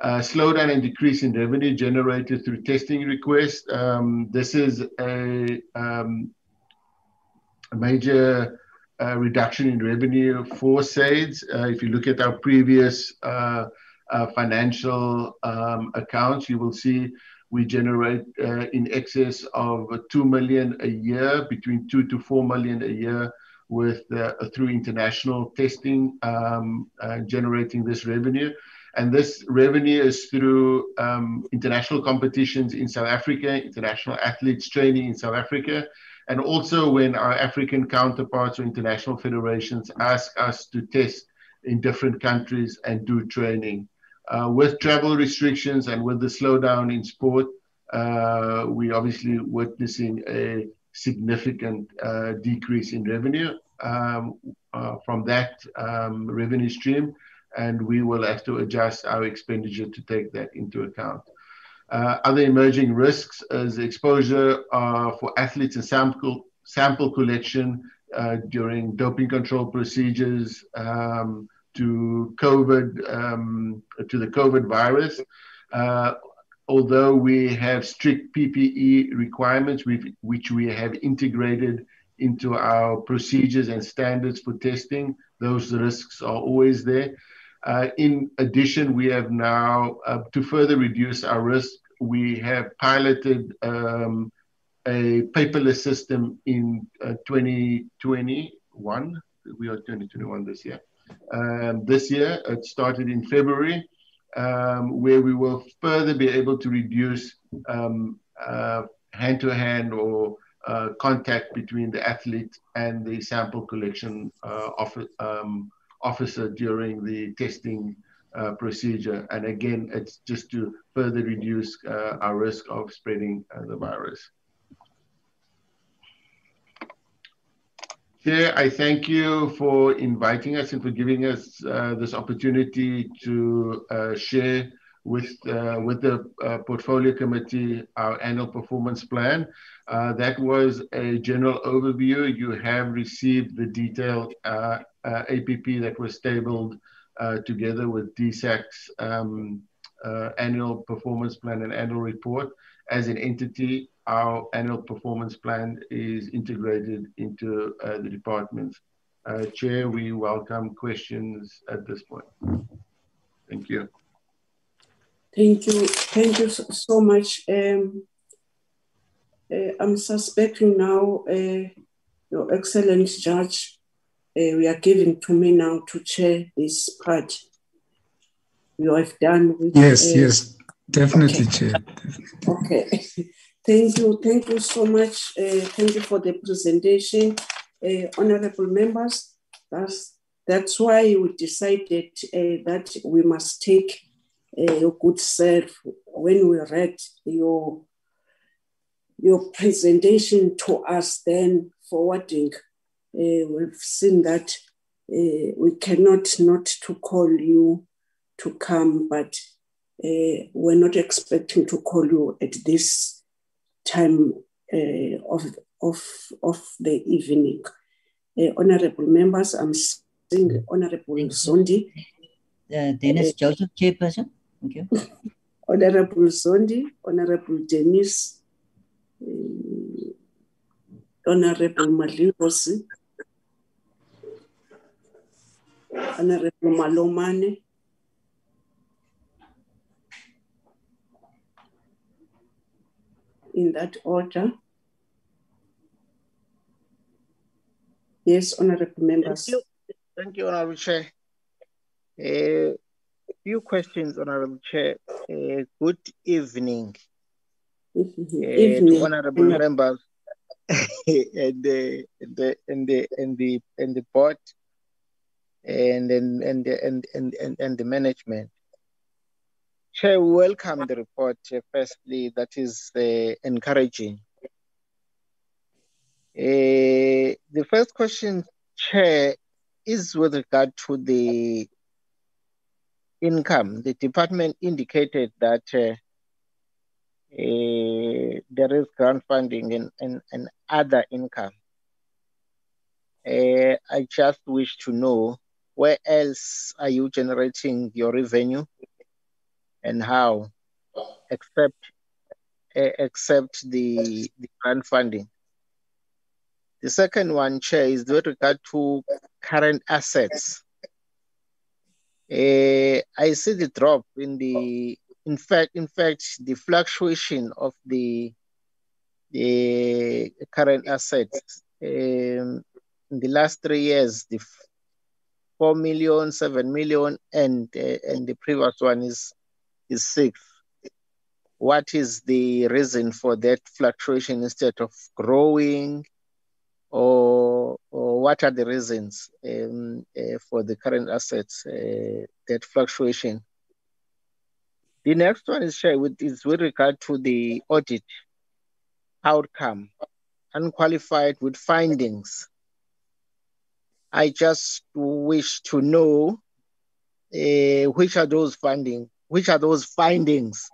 Uh, slowdown and decrease in revenue generated through testing requests. Um, this is a, um, a major uh, reduction in revenue for SAIDS. Uh, if you look at our previous uh, uh financial um, accounts, you will see we generate uh, in excess of 2 million a year, between 2 to 4 million a year with uh, through international testing um, generating this revenue. And this revenue is through um, international competitions in South Africa, international athletes training in South Africa, and also when our African counterparts or international federations ask us to test in different countries and do training. Uh, with travel restrictions and with the slowdown in sport, uh, we obviously witnessing a significant uh, decrease in revenue uh, from that um, revenue stream, and we will have to adjust our expenditure to take that into account. Uh, other emerging risks is exposure uh, for athletes and sample, sample collection uh, during doping control procedures um, to COVID, um, to the COVID virus. Uh, although we have strict PPE requirements, which we have integrated into our procedures and standards for testing, those risks are always there. Uh, in addition, we have now, uh, to further reduce our risk, we have piloted um, a paperless system in uh, 2021. We are 2021 this year. Um, this year, it started in February, um, where we will further be able to reduce hand to hand or uh, contact between the athlete and the sample collection uh, um, officer during the testing uh, procedure. And again, it's just to further reduce uh, our risk of spreading uh, the virus. Chair, I thank you for inviting us and for giving us uh, this opportunity to share with, uh, with the portfolio committee our annual performance plan. that was a general overview. You have received the detailed APP that was tabled uh, together with DSAC's um, uh, annual performance plan and annual report. As an entity, our annual performance plan is integrated into uh, the departments. Uh, Chair, we welcome questions at this point. Thank you. Thank you. Thank you so much. Um, uh, I'm suspecting now, uh, Your Excellent Judge, uh, we are giving to me now to chair this part. You have done with. Yes, uh, yes, definitely, okay. chair. Okay. *laughs* Thank you. Thank you so much. Uh, thank you for the presentation. Uh, honorable members, that's, that's why we decided that we must take uh, good serve when we read your, your presentation to us, then forwarding uh, we've seen that uh, we cannot not to call you to come, but uh, we're not expecting to call you at this time of, of, of the evening. honorable members, I'm seeing Honorable Zondi. Uh, Dennis Joseph, Chairperson. Thank you. Honorable Zondi, Honorable Dennis, um, Honorable Malingosi, Honorable Malomane, in that order. Yes, Honorable Members. Thank you, Thank you Honorable Chair. Uh, few questions, Honorable Chair. Uh, good evening, Mhm. uh, Evening. to honorable members *laughs* and the and the and the and the and the board and and and and and and, and the management. Chair, welcome the report. uh, firstly, that is uh, encouraging. Uh, the first question, Chair, is with regard to the income. The department indicated that uh, uh, there is grant funding and, other income. Uh, I just wish to know where else are you generating your revenue and how, except uh, except the, the grant funding. The second one, Chair, is with regard to current assets. Uh, I see the drop in the, in fact, in fact, the fluctuation of the the current assets. Um, in the last three years, the four million, seven million, and uh, and the previous one is is six. What is the reason for that fluctuation instead of growing? Or, or what are the reasons um, uh, for the current assets, uh, that fluctuation? The next one is, shared with, is with regard to the audit outcome, unqualified with findings. I just wish to know uh, which are those findings, which are those findings,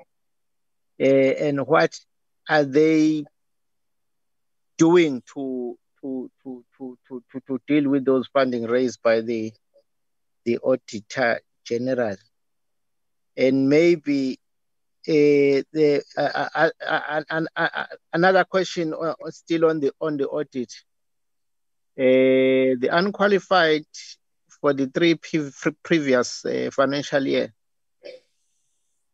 uh, and what are they doing to to, to, to, to, to, to deal with those funding raised by the, the auditor general. And maybe uh, the, uh, uh, uh, uh, uh, another question uh, still on the, on the audit. Uh, the unqualified for the three pre- previous uh, financial year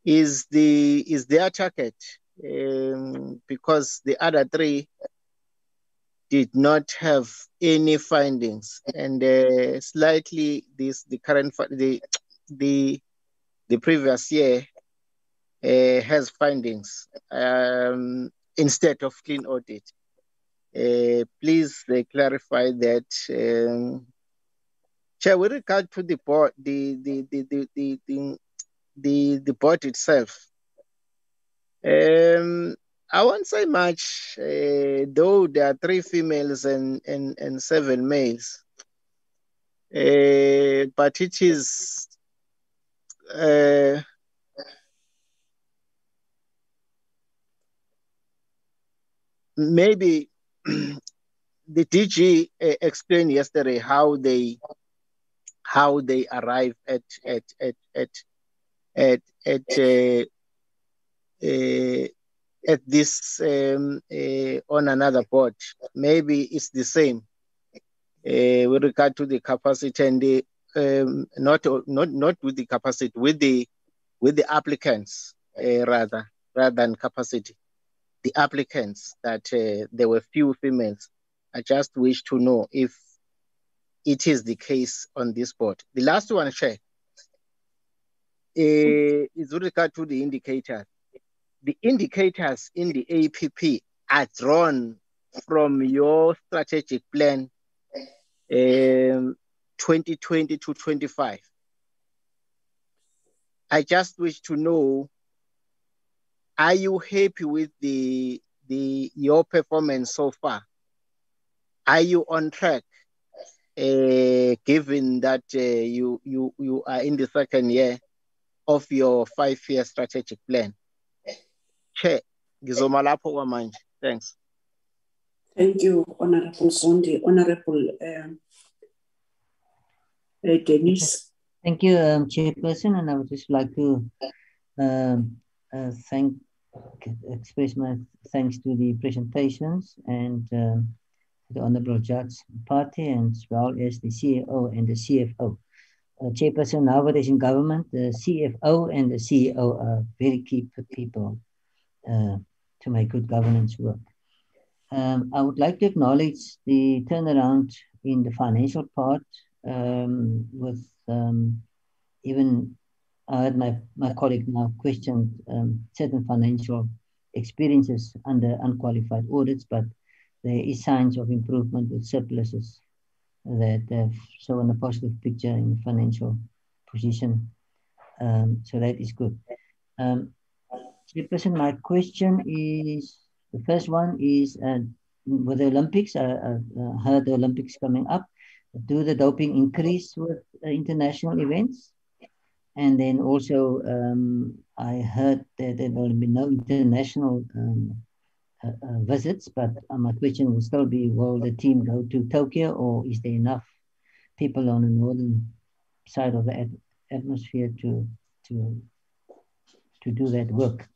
is the is their target um, because the other three did not have any findings. And uh, slightly this the current the the the previous year uh, has findings um, instead of clean audit. Uh, please clarify that um, chair with regard to the board the the the the the, the, the, the board itself um, I won't say much, uh, though there are three females and, and, and seven males. Uh, but it is uh, maybe *clears throat* the DG uh, explained yesterday how they how they arrive at at at at at at uh, uh, at this um, uh, on another board. Maybe it's the same uh, with regard to the capacity and the um, not not not with the capacity with the with the applicants uh, rather rather than capacity. The applicants that uh, there were few females. I just wish to know if it is the case on this board. The last one, Chair, uh, is with regard to the indicators the indicators in the APP are drawn from your strategic plan um, 2020 to 25. I just wish to know, are you happy with the, the your performance so far? Are you on track? Uh, given that uh, you, you, you are in the second year of your five-year strategic plan. Chair, ngizoma lapho kwamanje. Thanks. Thank you, Honorable Zondi. Honorable um, uh, Denise. Thank you, um, Chairperson, and I would just like to um, uh, thank, express my thanks to the presentations and um, the Honorable Judge Mpati, and as well as the CEO and the CFO. Uh, Chairperson, nowadays in government, the CFO and the CEO are very key people uh, to make good governance work. Um, I would like to acknowledge the turnaround in the financial part um, with um, even I heard my, my colleague now questioned um, certain financial experiences under unqualified audits, but there is signs of improvement with surpluses that have shown a positive picture in financial position. Um, so that is good. Um, Chairperson, my question is, the first one is, uh, with the Olympics, I, I heard the Olympics coming up. Do the doping increase with uh, international events? And then also, um, I heard that there will be no international um, uh, uh, visits, but uh, my question will still be, will the team go to Tokyo or is there enough people on the northern side of the at atmosphere to, to, to do that work?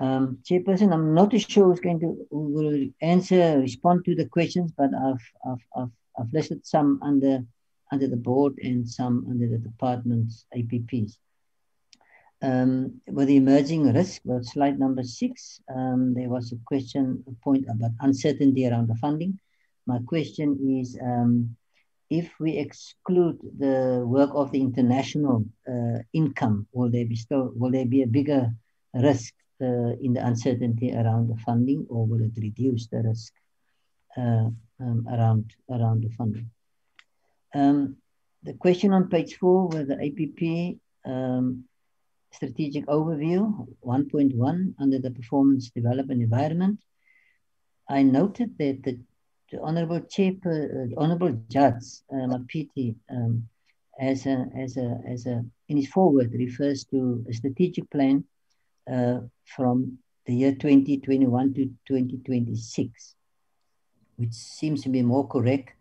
Um, Chairperson, I'm not sure who's going to will answer, respond to the questions, but I've, I've, I've, I've listed some under under the board and some under the department's APPs. Um, with the emerging risk, well, slide number six, um, there was a question, a point about uncertainty around the funding. My question is, um, if we exclude the work of the international uh, income, will there be still, will there be a bigger risk in the uncertainty around the funding, or will it reduce the risk uh, um, around around the funding? Um, the question on page four with the APP um, strategic overview 1.1 under the performance development environment. I noted that the, the honorable chair, uh, honorable judge uh, um, as a as a as a in his forward refers to a strategic plan uh, from the year 2021 to 2026, which seems to be more correct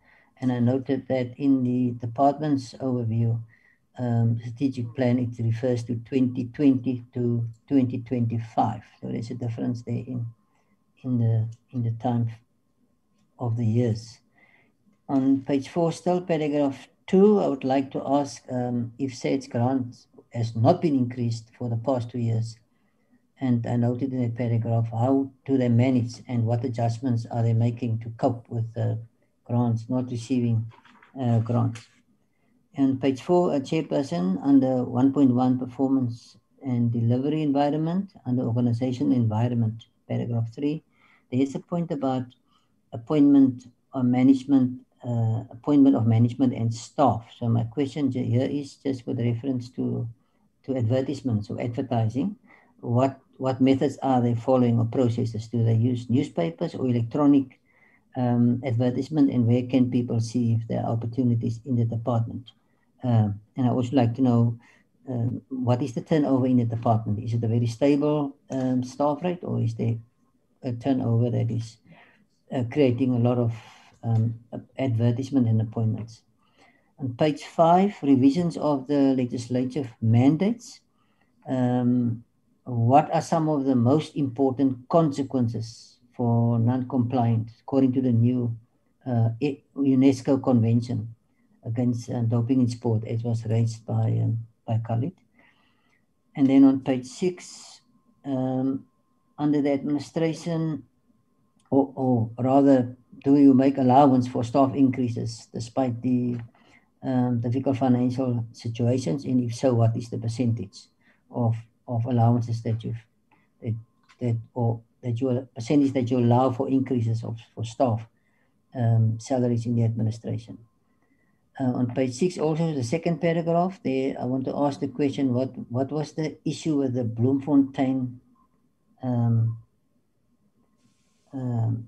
and I noted that in the department's overview, um, strategic plan, it refers to 2020 to 2025. So there's a difference there in, in, the, in the time of the years. On page four, still paragraph two, I would like to ask um, if SAIDS grant has not been increased for the past two years. And I noted in that paragraph, how do they manage and what adjustments are they making to cope with the grants, not receiving uh, grants. And page four, a chairperson under 1.1 performance and delivery environment under organization environment, paragraph three, there is a point about appointment or management, uh, appointment of management and staff. So my question here is just with reference to, to advertisements or advertising. What, what methods are they following or processes? Do they use newspapers or electronic um, advertisement and where can people see if there are opportunities in the department? Uh, and I also like to know um, what is the turnover in the department? Is it a very stable um, staff rate or is there a turnover that is uh, creating a lot of um, advertisement and appointments? On page five, revisions of the legislative mandates. Um, what are some of the most important consequences for non-compliance according to the new uh, UNESCO Convention against uh, doping in sport, as was raised by um, by Khalid. And then on page six, um, under the administration, or, or rather, do you make allowance for staff increases despite the um, difficult financial situations? And if so, what is the percentage of, of allowances that you've that, that or that you percentage that you allow for increases of for staff um, salaries in the administration. Uh, on page six, also the second paragraph there, I want to ask the question: What what was the issue with the Bloemfontein um, um,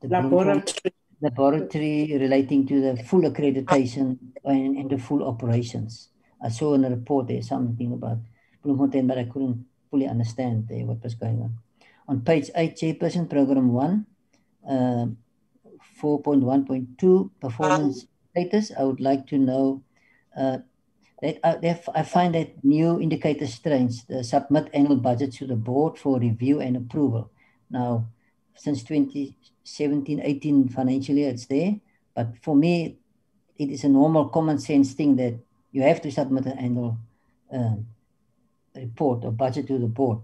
the laboratory. laboratory relating to the full accreditation and, and the full operations? I saw in the report there something about Bloemfontein, but I couldn't fully understand there what was going on on page 8, Chairperson, Program 1, uh, 4.1.2, performance status. I would like to know uh, that uh, I find that new indicator strange, the submit annual budget to the board for review and approval. Now, since 2017-18 financial year, it's there. But for me, it is a normal common sense thing that you have to submit an annual uh, report or budget to the board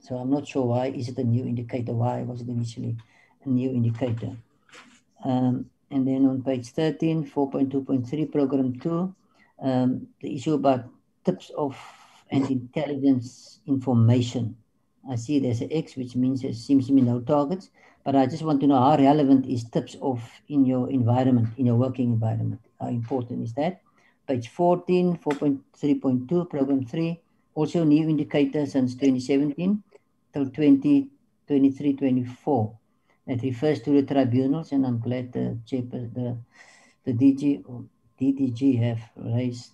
so I'm not sure why is it a new indicator? Why was it initially a new indicator? Um, And then on page 13, 4.2.3, program two, um, the issue about tip-offs and intelligence information. I see there's an X, which means there seems to be no targets, but I just want to know how relevant is tip-offs in your environment, in your working environment? How important is that? Page 14, 4.3.2, program three, also new indicator since 2017 till 2023, 24. It refers to the tribunals, and I'm glad the the, the DG, DDG have raised,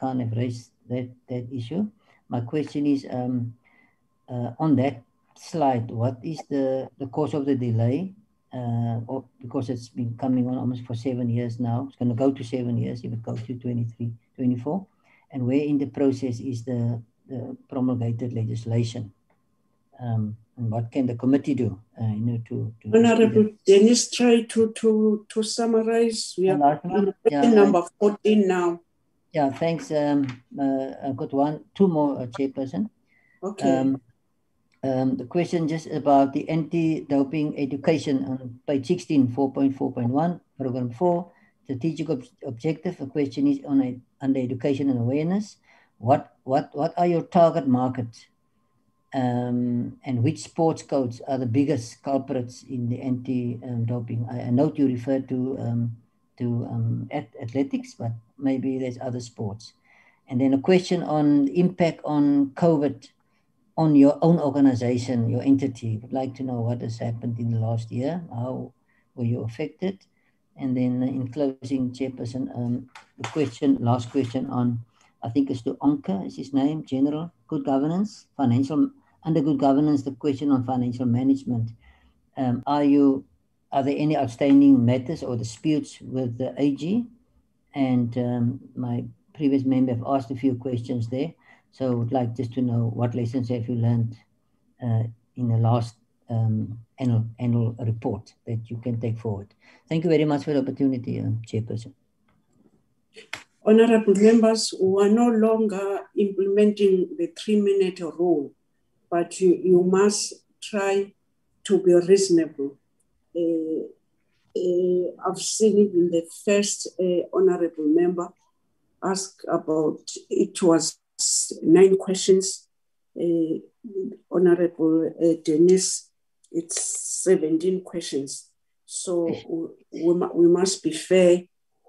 can't raised that, that issue. My question is um, uh, on that slide, what is the, the cause of the delay? Uh, or because it's been coming on almost for seven years now. It's going to go to seven years if it goes to 23, 24. And where in the process is the, the promulgated legislation? Um, and what can the committee do? Uh, you know, to, to Honorable Dennis, try to to to summarize. We are in yeah, number 14 now. Yeah, thanks. Um, uh, I've got one, two more, uh, Chairperson. Okay. Um, um, the question just about the anti-doping education on page 16, 4.4.1, program 4, strategic ob objective. The question is on a, under education and awareness. What, what, what are your target markets? Um, and which sports codes are the biggest culprits in the anti-doping? I, I, note you refer to um, to um, at athletics, but maybe there's other sports. And then a question on impact on COVID on your own organization, your entity. Would like to know what has happened in the last year. How were you affected? And then in closing, Chairperson, um, the question, last question on, I think it's to Anke, is his name, General, good governance, financial, under good governance, the question on financial management. Um, are you, are there any outstanding matters or disputes with the AG? And um, my previous member have asked a few questions there. So I would like just to know what lessons have you learned uh, in the last um, annual, annual report that you can take forward. Thank you very much for the opportunity, uh, Chairperson. Honorable members, we are no longer implementing the three-minute rule, but you, you must try to be reasonable. Uh, uh, I've seen it in the first uh, honorable member ask about, it was nine questions. Uh, Honorable uh, Dennis, it's 17 questions. So we, we must be fair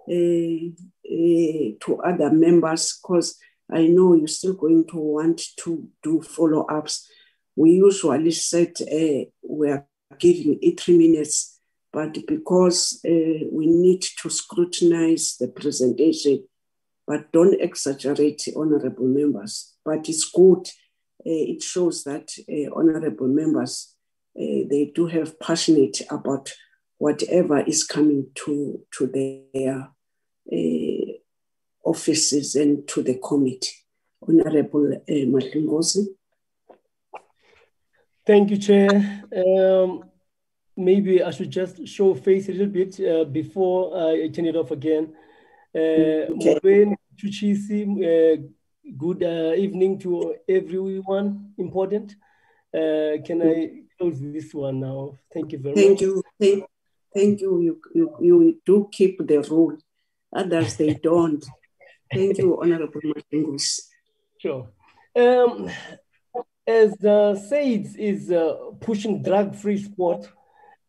to other members because I know you're still going to want to do follow ups. We usually said uh, we are giving it three minutes, but because uh, we need to scrutinize the presentation, but don't exaggerate, honorable members. But it's good. Uh, it shows that uh, honorable members, uh, they do have passionate about whatever is coming to, to their uh, offices and to the committee. Honorable uh, Mahlingozi. Thank you, Chair. Um, maybe I should just show face a little bit uh, before I turn it off again. Uh, okay. Chuchisi, uh, good uh, evening to everyone. Important. Uh, can I close this one now? Thank you very thank much. You. Thank, thank you. You, you. you do keep the rule. Others, they don't. Thank you, Honorable Martingus. Sure. Um, as uh, SAIDS is uh, pushing drug-free sport,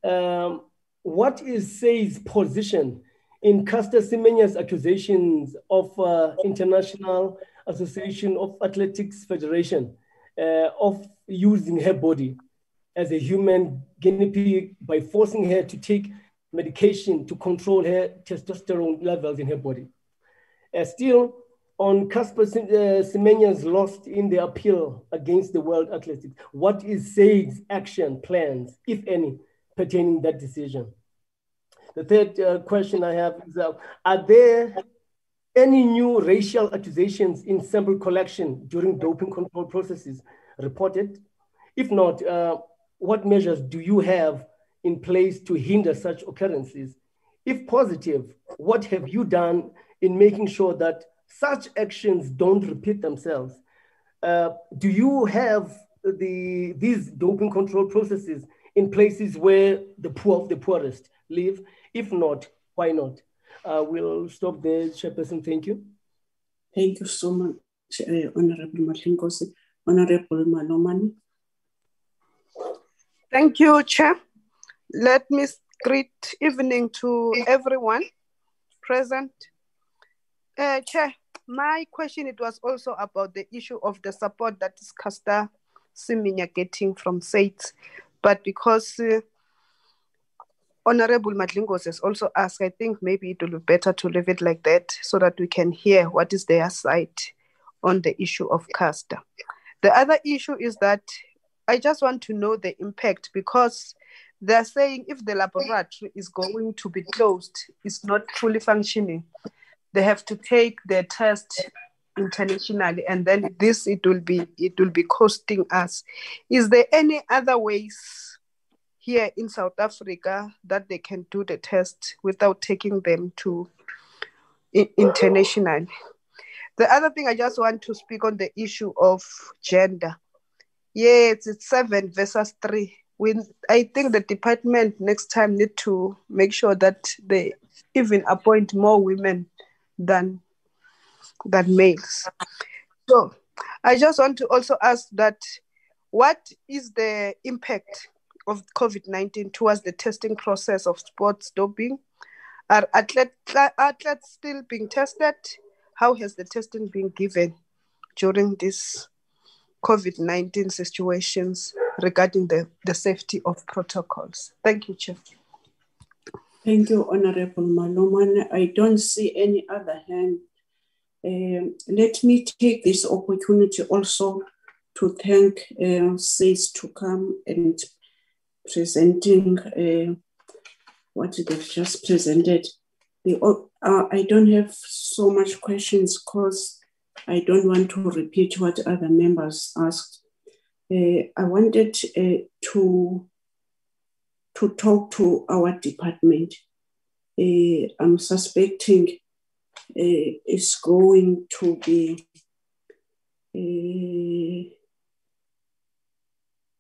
um, what is SAIDS position in Caster Semenya's accusations of uh, International Association of Athletics Federation uh, of using her body as a human guinea pig by forcing her to take medication to control her testosterone levels in her body. Uh, still, on Caster uh, Semenya's lost in the appeal against the World Athletics, what is SAIDS action plans, if any, pertaining that decision? The third uh, question I have is, uh, are there any new racial accusations in sample collection during doping control processes reported? If not, uh, what measures do you have in place to hinder such occurrences? If positive, what have you done in making sure that such actions don't repeat themselves? Uh, do you have the, these doping control processes in places where the poor of the poorest live? If not, why not? Uh, we'll stop there, Chairperson. Thank you. Thank you so much, uh, Honorable Mahlinkosi. Honorable Malomane. Thank you, Chair. Let me greet evening to everyone present. Uh, Chair, my question it was also about the issue of the support that is Caster Semenya getting from SAIDS, but because uh, Honorable Madlingos has also asked, I think maybe it will be better to leave it like that so that we can hear what is their side on the issue of Caster. The other issue is that I just want to know the impact because they're saying if the laboratory is going to be closed, it's not fully functioning, they have to take their test internationally and then this it will be it will be costing us. Is there any other ways here in south africa that they can do the test without taking them to international? The other thing i just want to speak on the issue of gender. Yes it's seven versus three we i think the department next time need to make sure that they even appoint more women than than males. So I just want to also ask that what is the impact of COVID-19 towards the testing process of sports doping? Are athlete, athletes still being tested? How has the testing been given during these COVID-19 situations regarding the, the safety of protocols? Thank you, Chair. Thank you, Honorable Malomane. I don't see any other hand um, let me take this opportunity also to thank uh, to come and presenting uh, what they've just presented. The, uh, I don't have so much questions because I don't want to repeat what other members asked. Uh, I wanted uh, to, to talk to our department. Uh, I'm suspecting is going to be,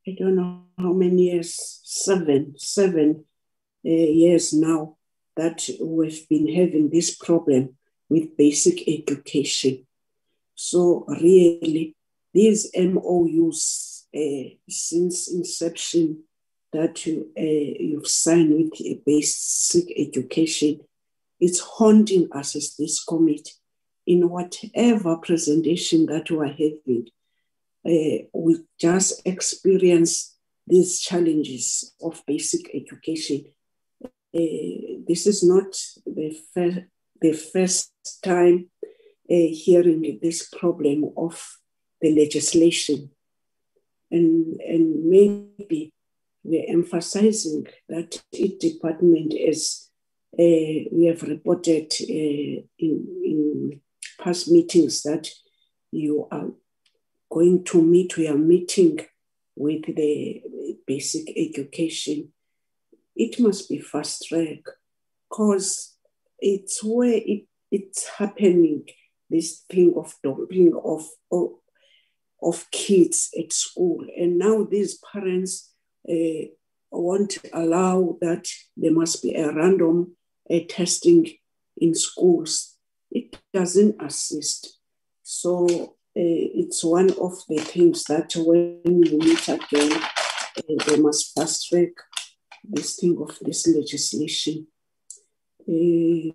I don't know how many years, seven, seven uh, years now that we've been having this problem with basic education. So really, these MOUs since inception that you, uh, you've signed with a basic education it's haunting us as this committee in whatever presentation that we're having. Uh, we just experience these challenges of basic education. Uh, this is not the, fir- the first time uh, hearing this problem of the legislation. And, and maybe we're emphasizing that each department is uh, we have reported uh, in, in past meetings that you are going to meet, we are meeting with the basic education. It must be fast track because it's where it, it's happening, this thing of dumping of, of, of kids at school. And now these parents uh, won't allow that there must be a random uh, testing in schools. It doesn't assist. So uh, it's one of the things that when we meet again, uh, they must fast track this thing of this legislation. Uh,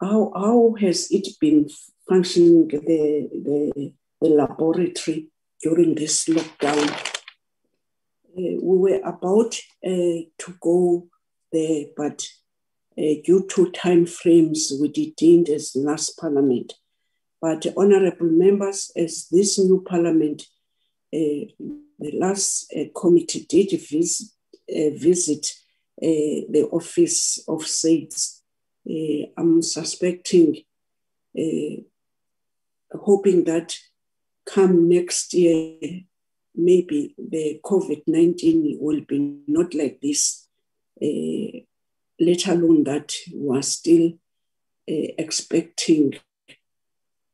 how, how has it been functioning, the, the, the laboratory during this lockdown? Uh, we were about uh, to go there, but uh, due to time frames, we detained as last parliament. But honorable members, as this new parliament, uh, the last uh, committee did visit, uh, visit the office of SAIDS. I'm suspecting, hoping that come next year, maybe the COVID-19 will be not like this uh, let alone that we are still uh, expecting uh,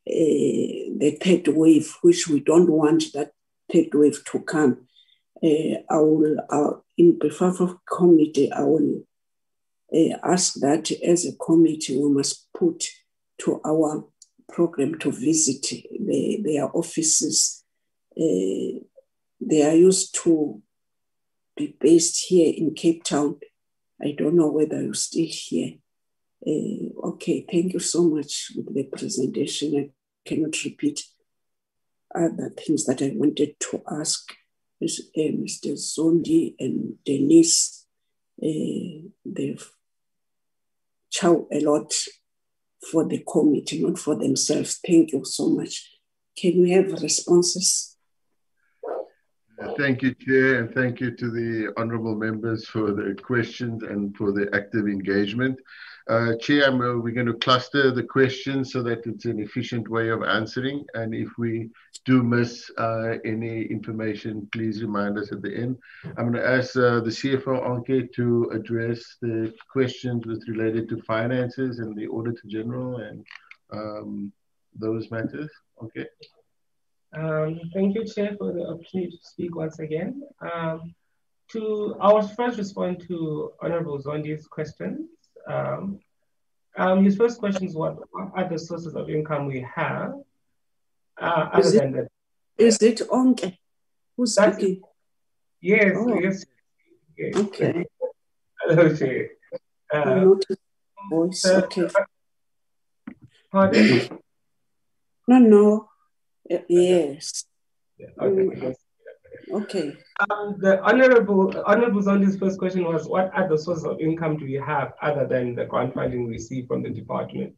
the third wave, which we don't want that third wave to come. I will, in behalf of committee, I will uh, ask that as a committee we must put to our program to visit the, their offices. Uh, they are used to be based here in Cape Town. I don't know whether you're still here. Uh, okay, thank you so much with the presentation. I cannot repeat other things that I wanted to ask Mr. Uh, Zondi and Denise. They've chow a lot for the committee, not for themselves. Thank you so much. Can we have responses? Thank you, Chair, and thank you to the honourable members for the questions and for the active engagement. Uh, Chair, uh, we're going to cluster the questions so that it's an efficient way of answering. And if we do miss uh, any information, please remind us at the end. I'm going to ask uh, the CFO, Anke, to address the questions with related to finances and the Auditor General and um, those matters. Okay. Um, thank you, Chair, for the opportunity to speak once again. Um, to I will first respond to Honorable Zondi's questions. Um, um, his first question is what are the sources of income we have? Uh, is, it, the, is it Onke? Who's speaking? Yes, oh. yes, yes. Okay. Hello, Chair. Uh, voice. Uh, okay. Pardon? No, no. Yes. Yeah, okay. Mm. Okay. Um, the honorable honorable Zondi's first question was, what other sources of income do we have other than the grant funding we from the department?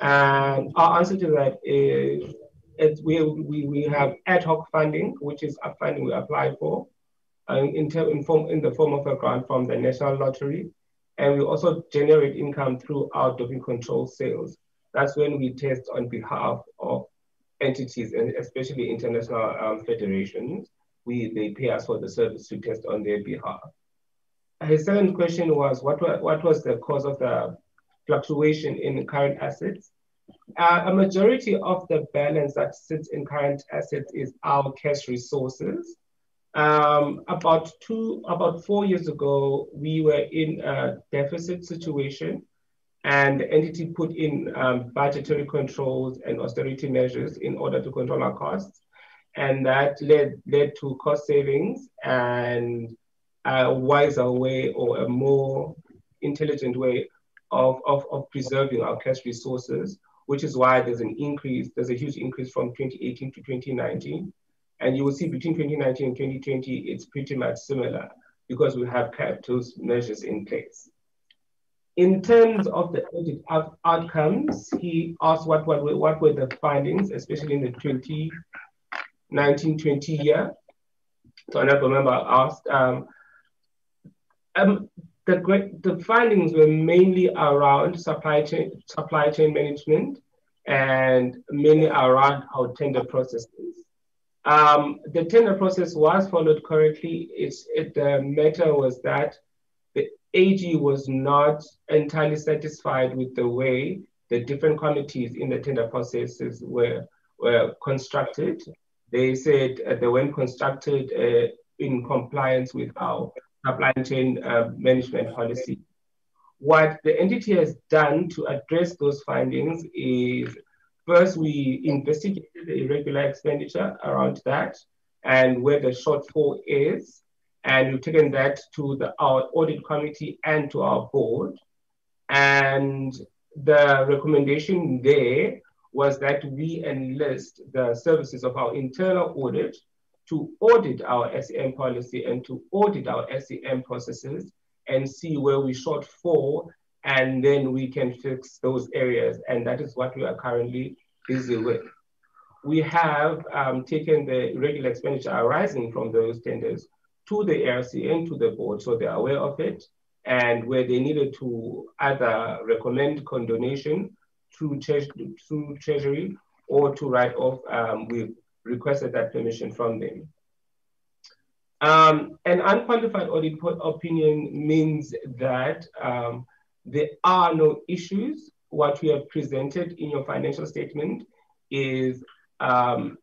And our answer to that is, it's, we, we, we have ad hoc funding, which is a funding we apply for uh, in, ter- in, form, in the form of a grant from the National Lottery. And we also generate income through our doping control sales. That's when we test on behalf of entities, and especially international um, federations we, they pay us for the service to test on their behalf. His second question was, what, were, what was the cause of the fluctuation in current assets? Uh, a majority of the balance that sits in current assets is our cash resources. Um, about two, about four years ago, we were in a deficit situation and the entity put in um, budgetary controls and austerity measures in order to control our costs and that led led to cost savings and a wiser way or a more intelligent way of, of, of preserving our cash resources, which is why there's an increase, there's a huge increase from 2018 to 2019. And you will see between 2019 and 2020, it's pretty much similar because we have kept those measures in place. In terms of the audit outcomes, he asked what, what, what were the findings, especially in the 2019 20 year. So another member asked, um, um, the great the findings were mainly around supply chain supply chain management and mainly around our tender processes. Um, the tender process was followed correctly. It's, it, the matter was that AG was not entirely satisfied with the way the different committees in the tender processes were, were constructed they said uh, they weren't constructed uh, in compliance with our supply chain uh, management policy. What the entity has done to address those findings is first we investigated the irregular expenditure around that and where the shortfall is. And we've taken that to the, our audit committee and to our board. And the recommendation there was that we enlist the services of our internal audit to audit our SCM policy and to audit our SCM processes and see where we short fall, and then we can fix those areas. And that is what we are currently busy with. We have um, taken the regular expenditure arising from those tenders to the ARC and to the board, so they're aware of it. And where they needed to either recommend condonation through, through Treasury or to write off, um, we requested that permission from them. Um, an unqualified audit opinion means that um, there are no issues. What we have presented in your financial statement is um,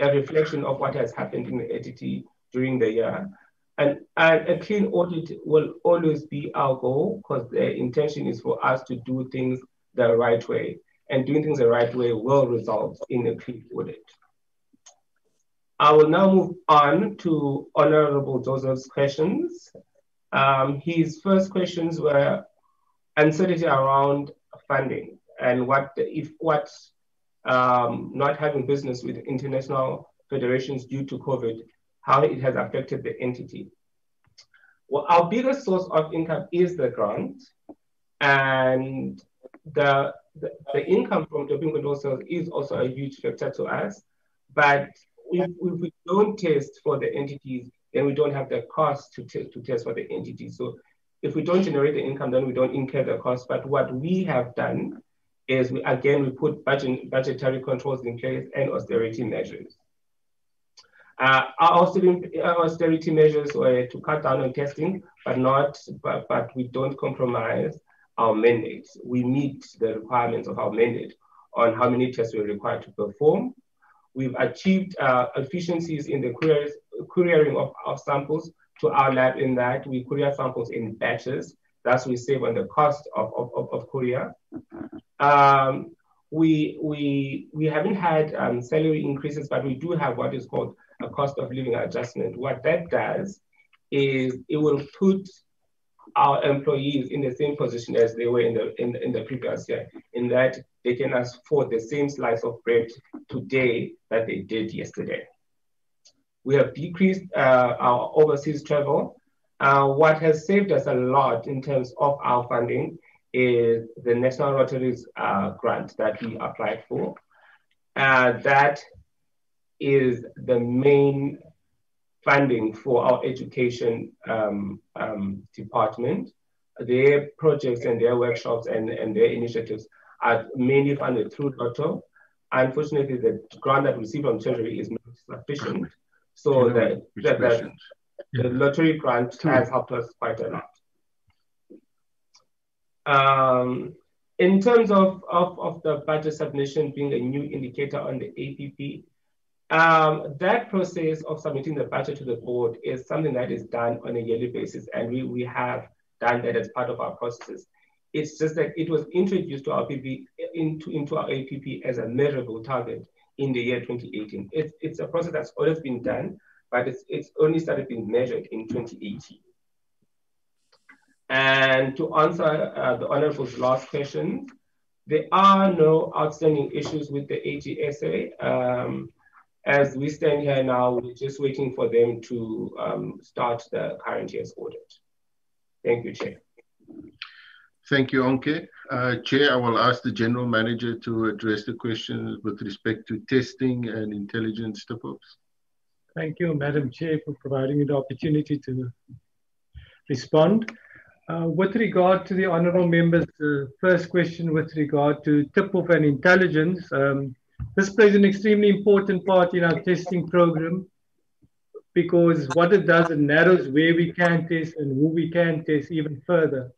a reflection of what has happened in the entity during the year. And, a clean audit will always be our goal because the intention is for us to do things the right way. And doing things the right way will result in a clean audit. I will now move on to Honorable Joseph's questions. Um, his first questions were uncertainty around funding and what if what um, not having business with international federations due to COVID, how it has affected the entity. Well, our biggest source of income is the grant, and the the, the income from doping control sales is also a huge factor to us. But if, if we don't test for the entities, then we don't have the cost to, to test for the entities. So if we don't generate the income, then we don't incur the cost. But what we have done is we, again, we put budget, budgetary controls in place and austerity measures. Uh, our austerity, measures were to cut down on testing, but not, but, but we don't compromise our mandates. We meet the requirements of our mandate on how many tests we're required to perform. We've achieved uh, efficiencies in the couriers, couriering of, of samples to our lab in that we courier samples in batches. Thus, we save on the cost of, of, of, of courier. Um, we, we, we haven't had um, salary increases, but we do have what is called a cost of living adjustment. What that does is it will put our employees in the same position as they were in the, in, in the previous year, in that they can afford the same slice of bread today that they did yesterday. We have decreased uh, our overseas travel. Uh, what has saved us a lot in terms of our funding is the National Lotteries uh, grant that we applied for. Uh, that is the main funding for our education um, um, department. Their projects and their workshops and, and their initiatives are mainly funded through Lotto. Unfortunately, the grant that we receive from Treasury is not sufficient. So the, the, the, the, lottery grant has helped us quite a lot. Um, in terms of, of, of the budget submission being a new indicator on the APP, um, that process of submitting the budget to the board is something that is done on a yearly basis, and we, we have done that as part of our processes. It's just that it was introduced to our PP into, into our APP as a measurable target in the year 2018. It's, it's a process that's always been done, but it's, it's only started being measured in 2018. And to answer uh, the Honorable's last question, there are no outstanding issues with the AGSA. Um, as we stand here now, we're just waiting for them to um, start the current year's audit. Thank you, Chair. Thank you, Onke. Uh, Chair, I will ask the General Manager to address the questions with respect to testing and intelligence tip-offs. Thank you, Madam Chair, for providing me the opportunity to respond. Uh, with regard to the honourable members, the first question with regard to tip-off and intelligence, um, this plays an extremely important part in our testing program because what it does, it narrows where we can test and who we can test even further.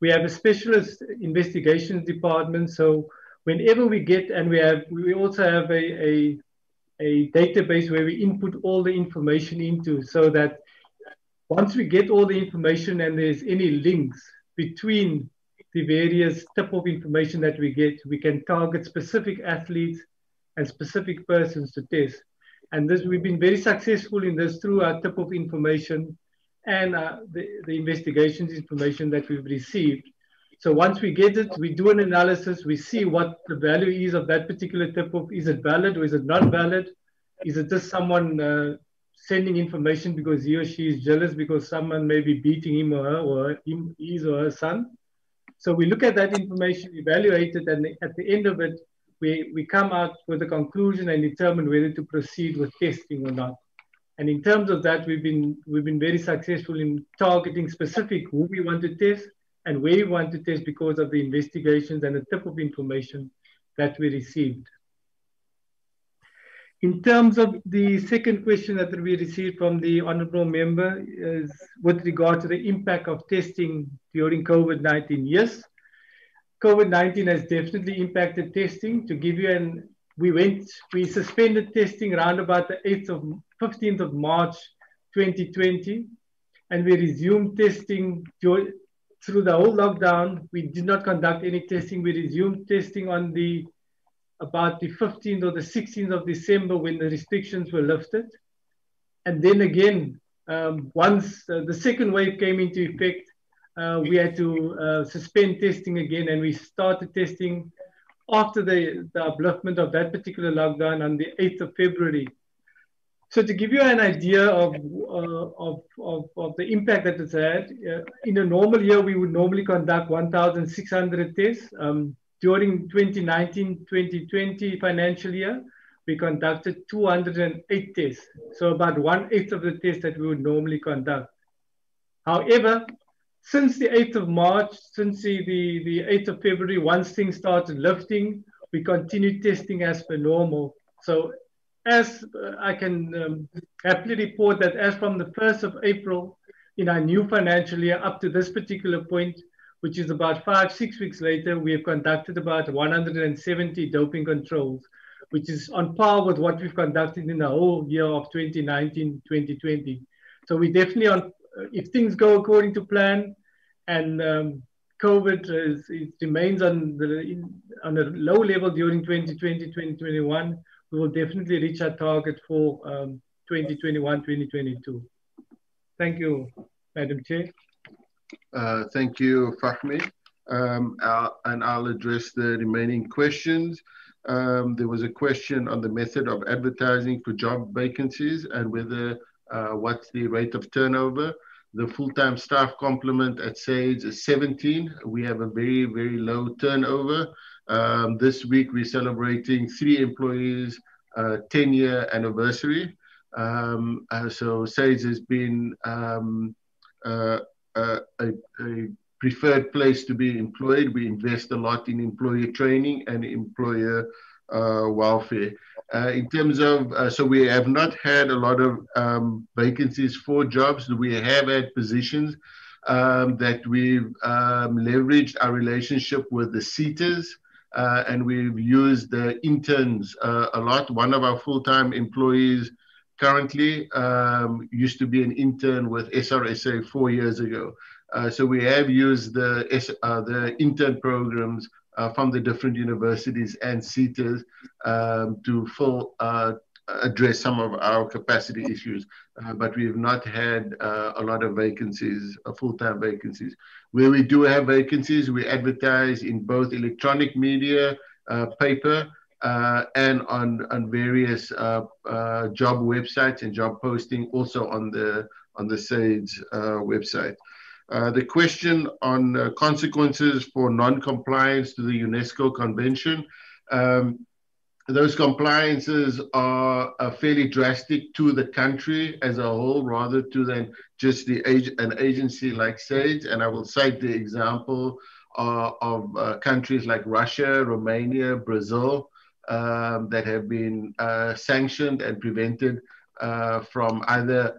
We have a specialist investigations department, so whenever we get, and we have, we also have a, a, a database where we input all the information into so that once we get all the information and there's any links between the various type of information that we get, we can target specific athletes and specific persons to test. And this, we've been very successful in this through our type of information and uh, the, the investigations information that we've received. So once we get it, we do an analysis, we see what the value is of that particular tip-off, is it valid or is it not valid? Is it just someone uh, sending information because he or she is jealous because someone may be beating him or her or him, his or her son? So we look at that information, evaluate it, and at the end of it, we, we come out with a conclusion and determine whether to proceed with testing or not. And in terms of that, we've been, we've been very successful in targeting specific who we want to test and where we want to test because of the investigations and the type of information that we received. In terms of the second question that we received from the honorable member is with regard to the impact of testing during COVID-19. Yes, COVID-19 has definitely impacted testing. To give you an, we went, we suspended testing around about the 8th of, 15th of March, 2020. and we resumed testing through the whole lockdown. We did not conduct any testing. We resumed testing on the about the 15th or the 16th of December when the restrictions were lifted. And then again, um, once uh, the second wave came into effect, uh, we had to uh, suspend testing again and we started testing after the, the upliftment of that particular lockdown on the 8th of February. So to give you an idea of, uh, of, of, of, the impact that it's had, uh, in a normal year, we would normally conduct 1,600 tests. Um, during 2019-2020 financial year, we conducted 208 tests. So about one eighth of the tests that we would normally conduct. However, since the 8th of March, since the, the, the 8th of February, once things started lifting, we continued testing as per normal. So as uh, I can um, happily report that as from the 1st of April in our new financial year up to this particular point, which is about five, six weeks later, we have conducted about 170 doping controls, which is on par with what we've conducted in the whole year of 2019, 2020. So we definitely on, if things go according to plan and um, COVID is, remains on, the, in, on a low level during 2020, 2021, we will definitely reach our target for um, 2021, 2022. Thank you, Madam Chair. Uh, thank you, Fahmy. Um, I'll, and I'll address the remaining questions. Um, there was a question on the method of advertising for job vacancies and whether uh, what's the rate of turnover. The full-time staff complement at SAIDS is 17. We have a very, very low turnover. Um, this week, we're celebrating three employees' 10-year uh, anniversary. Um, uh, so SAIDS has been um, uh, a, a, preferred place to be employed. We invest a lot in employer training and employer uh, welfare. Uh, in terms of, uh, so we have not had a lot of um, vacancies for jobs. We have had positions um, that we've um, leveraged our relationship with the SETAs. Uh, and we've used the interns uh, a lot. One of our full-time employees currently um, used to be an intern with SRSA four years ago. Uh, so we have used the, uh, the intern programs uh, from the different universities and SETAs um, to full uh, address some of our capacity issues, uh, but we have not had uh, a lot of vacancies, full-time vacancies. Where we do have vacancies, we advertise in both electronic media, paper, uh, and on on various uh, uh, job websites and job posting, also on the on the SAIDS uh, website. Uh, the question on uh, consequences for non-compliance to the UNESCO Convention. Um, those compliances are, are, fairly drastic to the country as a whole, rather to than just the an agency like SAIDS. And I will cite the example of countries like Russia, Romania, Brazil, um, that have been uh, sanctioned and prevented uh, from either uh,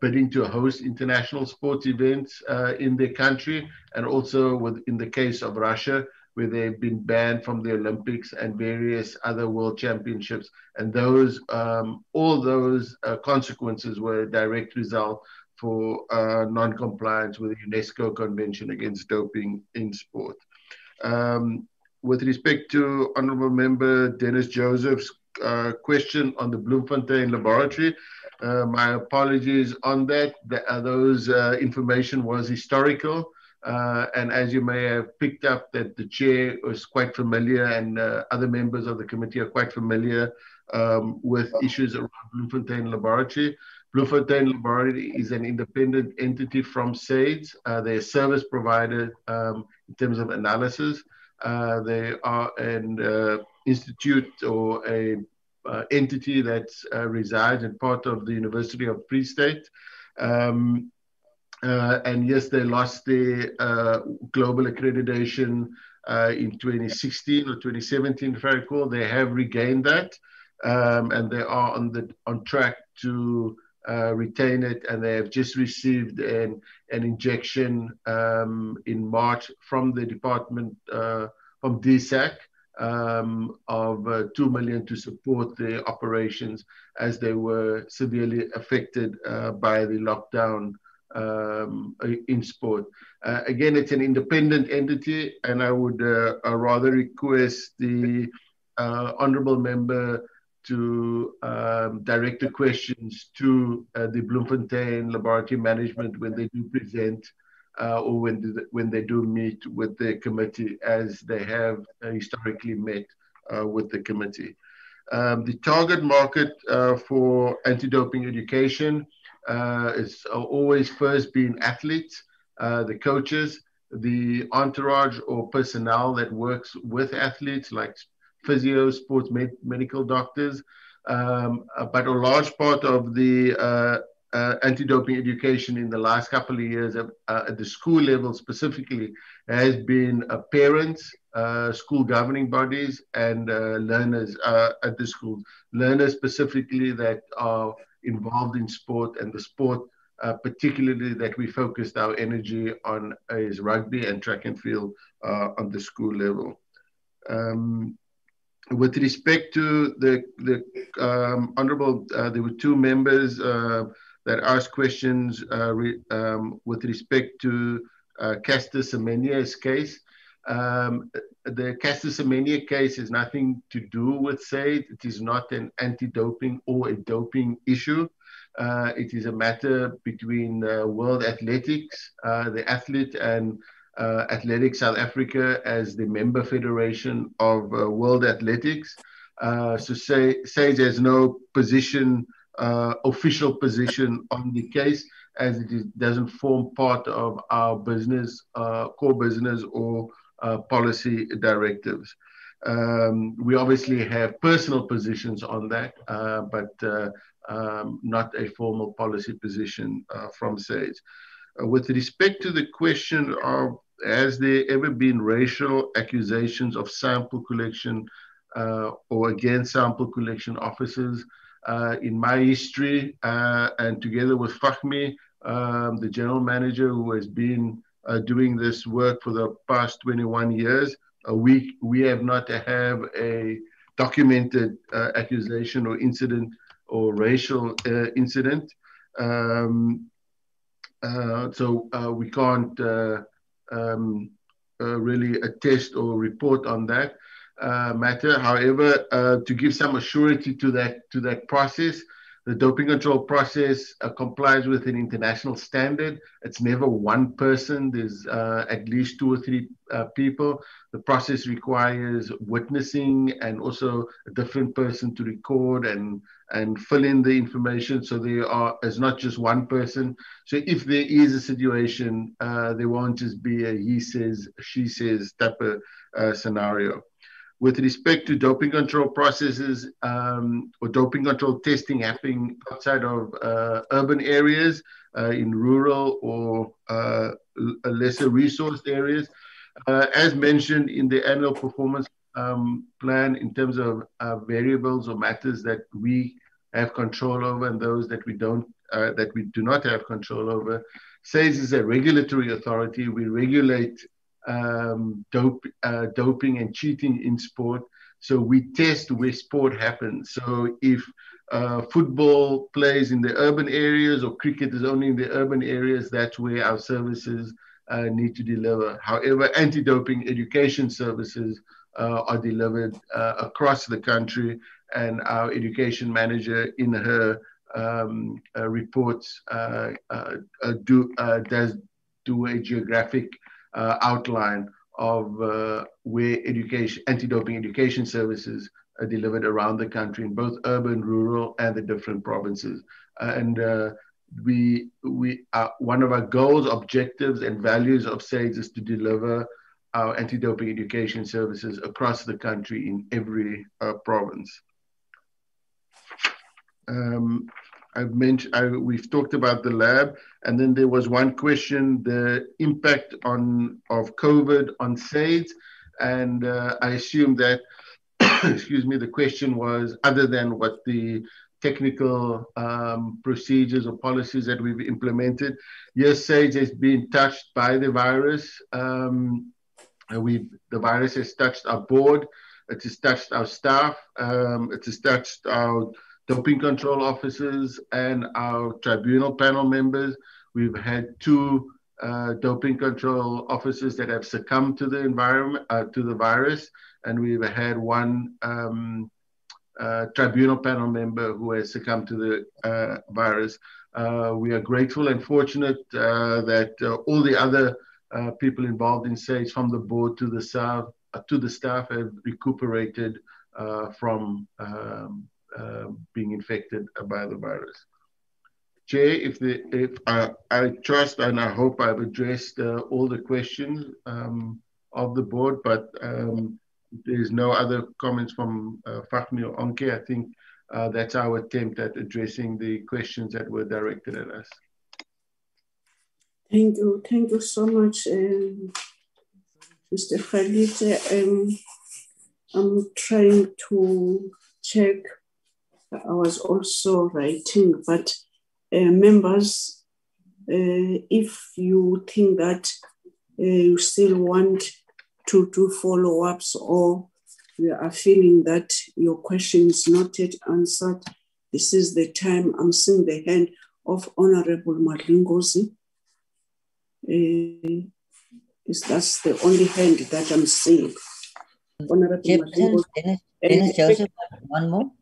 bidding to host international sports events uh, in their country, and also with, in the case of Russia, where they've been banned from the Olympics and various other world championships. And those, um, all those uh, consequences were a direct result for uh, non-compliance with the UNESCO Convention Against Doping in Sport. Um, with respect to Honorable Member Dennis Joseph's uh, question on the Bloemfontein laboratory, uh, my apologies on that. The, uh, those uh, information was historical. Uh, and as you may have picked up that the chair was quite familiar and uh, other members of the committee are quite familiar um, with issues around Bloemfontein Laboratory. Bloemfontein Laboratory is an independent entity from SAIDS. they're a service provider um, in terms of analysis. Uh, they are an uh, institute or a uh, entity that uh, resides in part of the University of Free State. Um, uh, and yes, they lost their uh, global accreditation in 2016 or 2017, if I recall. They have regained that, um, and they are on the on track to uh, retain it, and they have just received an, an injection um, in March from the department uh, from DSAC um, of uh, 2 million to support their operations as they were severely affected uh, by the lockdown um, in sport. Uh, again, it's an independent entity, and I would uh, rather request the uh, honourable member to um, direct the questions to uh, the Bloemfontein Laboratory Management when they do present uh, or when, do, when they do meet with the committee as they have uh, historically met uh, with the committee. Um, the target market uh, for anti-doping education uh, is always first been athletes, the coaches, the entourage or personnel that works with athletes like physios, sports med medical doctors. Um, but a large part of the uh, uh, anti-doping education in the last couple of years uh, at the school level specifically has been uh, parents, uh, school governing bodies, and uh, learners uh, at the schools. Learners specifically that are involved in sport and the sport particularly that we focused our energy on is rugby and track and field on the school level. Um, with respect to the the um, honourable, there were two members that asked questions uh, re, um, with respect to uh, Semenya's case. Um, the Caster Semenya case has nothing to do with SAID. It is not an anti-doping or a doping issue. Uh, it is a matter between uh, World Athletics, uh, the athlete, and uh, Athletics South Africa as the member federation of uh, World Athletics. Uh, so say, SAID has no position uh, official position on the case as it is, doesn't form part of our business, uh, core business or uh, policy directives. Um, we obviously have personal positions on that, uh, but uh, um, not a formal policy position uh, from SAID. with respect to the question of has there ever been racial accusations of sample collection or against sample collection officers? Uh, in my history, uh, and together with Fahmy, um, the general manager who has been uh, doing this work for the past 21 years, uh, we, we have not have a documented uh, accusation or incident or racial uh, incident. Um, so we can't um, really attest or report on that uh, matter. However, uh, to give some assurity to that to that process, the doping control process uh, complies with an international standard. It's never one person. There's uh, at least two or three uh, people. The process requires witnessing and also a different person to record and and fill in the information. So there are is not just one person. So if there is a situation, there won't just be a he says, she says type of scenario with respect to doping control processes um, or doping control testing happening outside of uh, urban areas, uh, in rural or uh, lesser resourced areas. Uh, as mentioned in the annual performance um, plan, in terms of uh, variables or matters that we have control over and those that we don't, uh, that we do not have control over, SAIDS is a regulatory authority. We regulate um, dope, uh, doping and cheating in sport. So we test where sport happens. So if uh, football plays in the urban areas or cricket is only in the urban areas, that's where our services uh, need to deliver. However, anti-doping education services uh, are delivered uh, across the country, and our education manager in her um, uh, reports do does do a geographic uh, outline of uh, where education, anti-doping education services are delivered around the country in both urban, rural, and the different provinces. Uh, and we, we one of our goals, objectives, and values of SAIDS is to deliver our anti-doping education services across the country in every uh, province. Um, I've mentioned, I, we've talked about the lab, and then there was one question: the impact on of COVID on SAIDS, and uh, I assume that, *coughs* excuse me, the question was other than what the technical um, procedures or policies that we've implemented. Yes, SAIDS has been touched by the virus. Um, we the virus has touched our board. It has touched our staff. Um, it has touched our doping control officers and our tribunal panel members. We've had two uh, doping control officers that have succumbed to the environment, uh, to the virus, and we've had one um, uh, tribunal panel member who has succumbed to the uh, virus. Uh, we are grateful and fortunate uh, that all the other people involved in SAIDS, from the board to the staff, to the staff, have recuperated from um, being infected by the virus. Chair, if the if I, I trust and I hope I've addressed uh, all the questions um, of the board, but um, there's no other comments from uh, Fahmy or Onke. I think uh, that's our attempt at addressing the questions that were directed at us. Thank you. Thank you so much, um, Mr. Khalid. Um, I'm trying to check. I was also writing, but uh, members, uh, if you think that uh, you still want to do follow ups or you are feeling that your question is not yet answered, this is the time I'm seeing the hand of Honorable Madlingozi. Uh, is that's the only hand that I'm seeing. Honorable Dennis, Dennis Joseph, one more.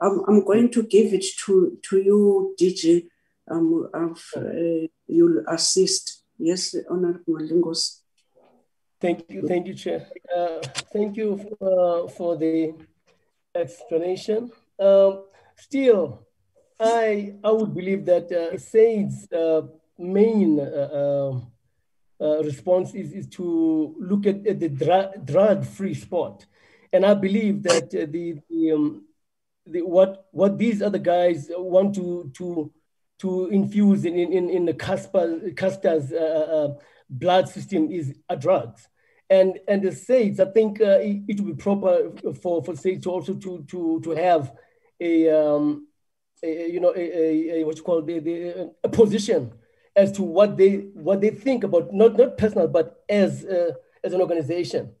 I'm, I'm going to give it to, to you, DJ. Um, uh, you'll assist. Yes, Honorable Lingos. Thank you, thank you, Chair. Uh, thank you for, uh, for the explanation. Um, still, I I would believe that uh, SAID's uh, main uh, um, uh, response is, is to look at, at the dra drug-free sport. And I believe that uh, the, the um, the, what what these other guys want to to to infuse in in in the Casper, Caster's uh, uh, blood system is a drugs. And and the states I think uh, it, it, would be proper for for SAIDs to also to to to have a, um, a you know a, a, a what you call the, the a position as to what they what they think about not not personal but as uh, as an organization.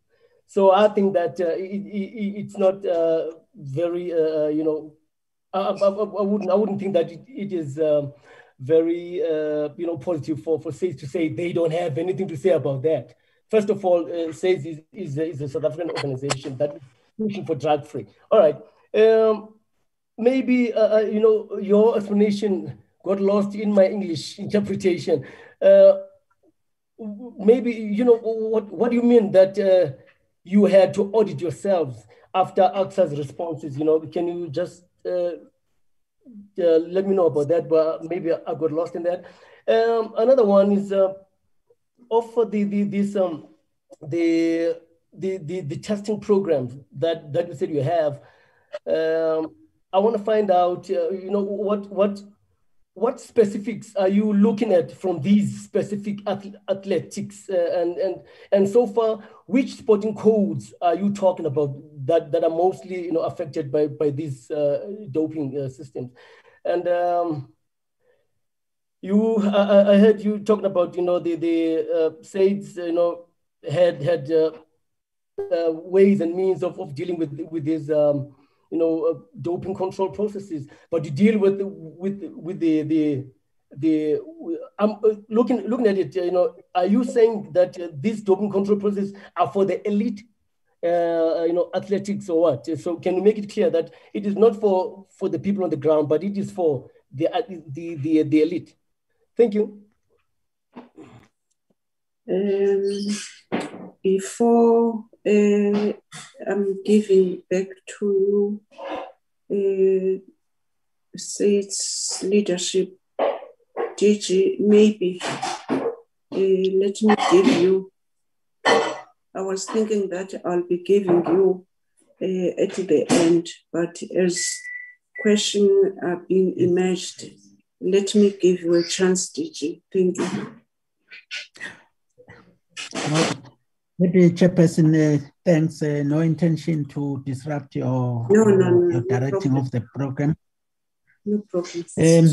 So I think that uh, it, it, it's not uh, very, uh, you know, I, I, I, wouldn't, I wouldn't think that it, it is um, very, uh, you know, positive for, for SAIDS to say they don't have anything to say about that. First of all, uh, SAIDS is, is, is a South African organization that is pushing for drug free. All right. Um, maybe, uh, you know, your explanation got lost in my English *laughs* interpretation. Maybe, you know, what, what do you mean that you had to audit yourselves after AGSA's responses, you know, can you just uh, uh, let me know about that? But maybe I got lost in that. Um, another one is uh, offer the, the this um the the the, the testing programs that that you said you have. Um, I want to find out, uh, you know, what what what specifics are you looking at from these specific athletics uh, and and and so far which sporting codes are you talking about that that are mostly you know affected by by these uh, doping uh, systems? And um, you I, I, heard you talking about you know the the uh, SAIDs you know had had uh, uh, ways and means of, of dealing with with these um, you know, uh, doping control processes, but you deal with the, with with the the the. I'm uh, looking looking at it. You know, are you saying that uh, these doping control processes are for the elite? Uh, you know, athletics or what? So can you make it clear that it is not for for the people on the ground, but it is for the the the, the elite? Thank you. Um, before uh, I'm giving back to you, uh, SAID's leadership, DG, maybe uh, let me give you. I was thinking that I'll be giving you uh, at the end, but as questions are being emerged, let me give you a chance, DG. Thank you. Maybe Chairperson, uh, thanks. Uh, no intention to disrupt your, no, no, no, your directing no of the program. No problem. Um,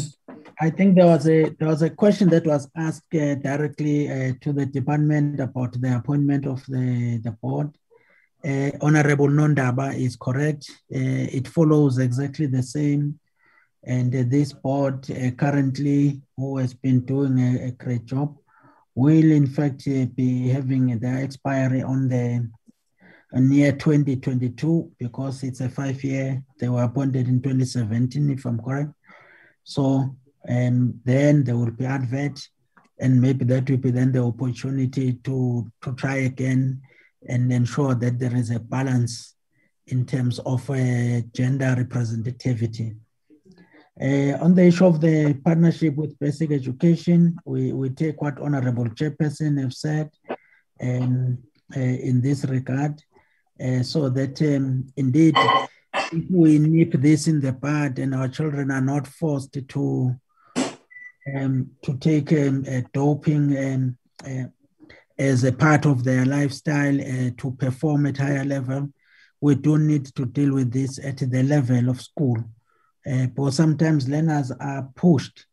I think there was a there was a question that was asked uh, directly uh, to the department about the appointment of the the board. Uh, Honorable Nondaba is correct. Uh, it follows exactly the same And this board uh, currently, who has been doing a, a great job, will in fact uh, be having their expiry on the near 2022 because it's a five year, they were appointed in 2017, if I'm correct. So and then there will be advert and maybe that will be then the opportunity to, to try again and ensure that there is a balance in terms of uh, gender representativity. Uh, on the issue of the partnership with basic education, we, we take what Honorable Chairperson have said um, uh, in this regard, uh, so that um, indeed, if we nip this in the bud and our children are not forced to um, to take um, doping um, uh, as a part of their lifestyle uh, to perform at higher level, we do need to deal with this at the level of school. Uh, but sometimes learners are pushed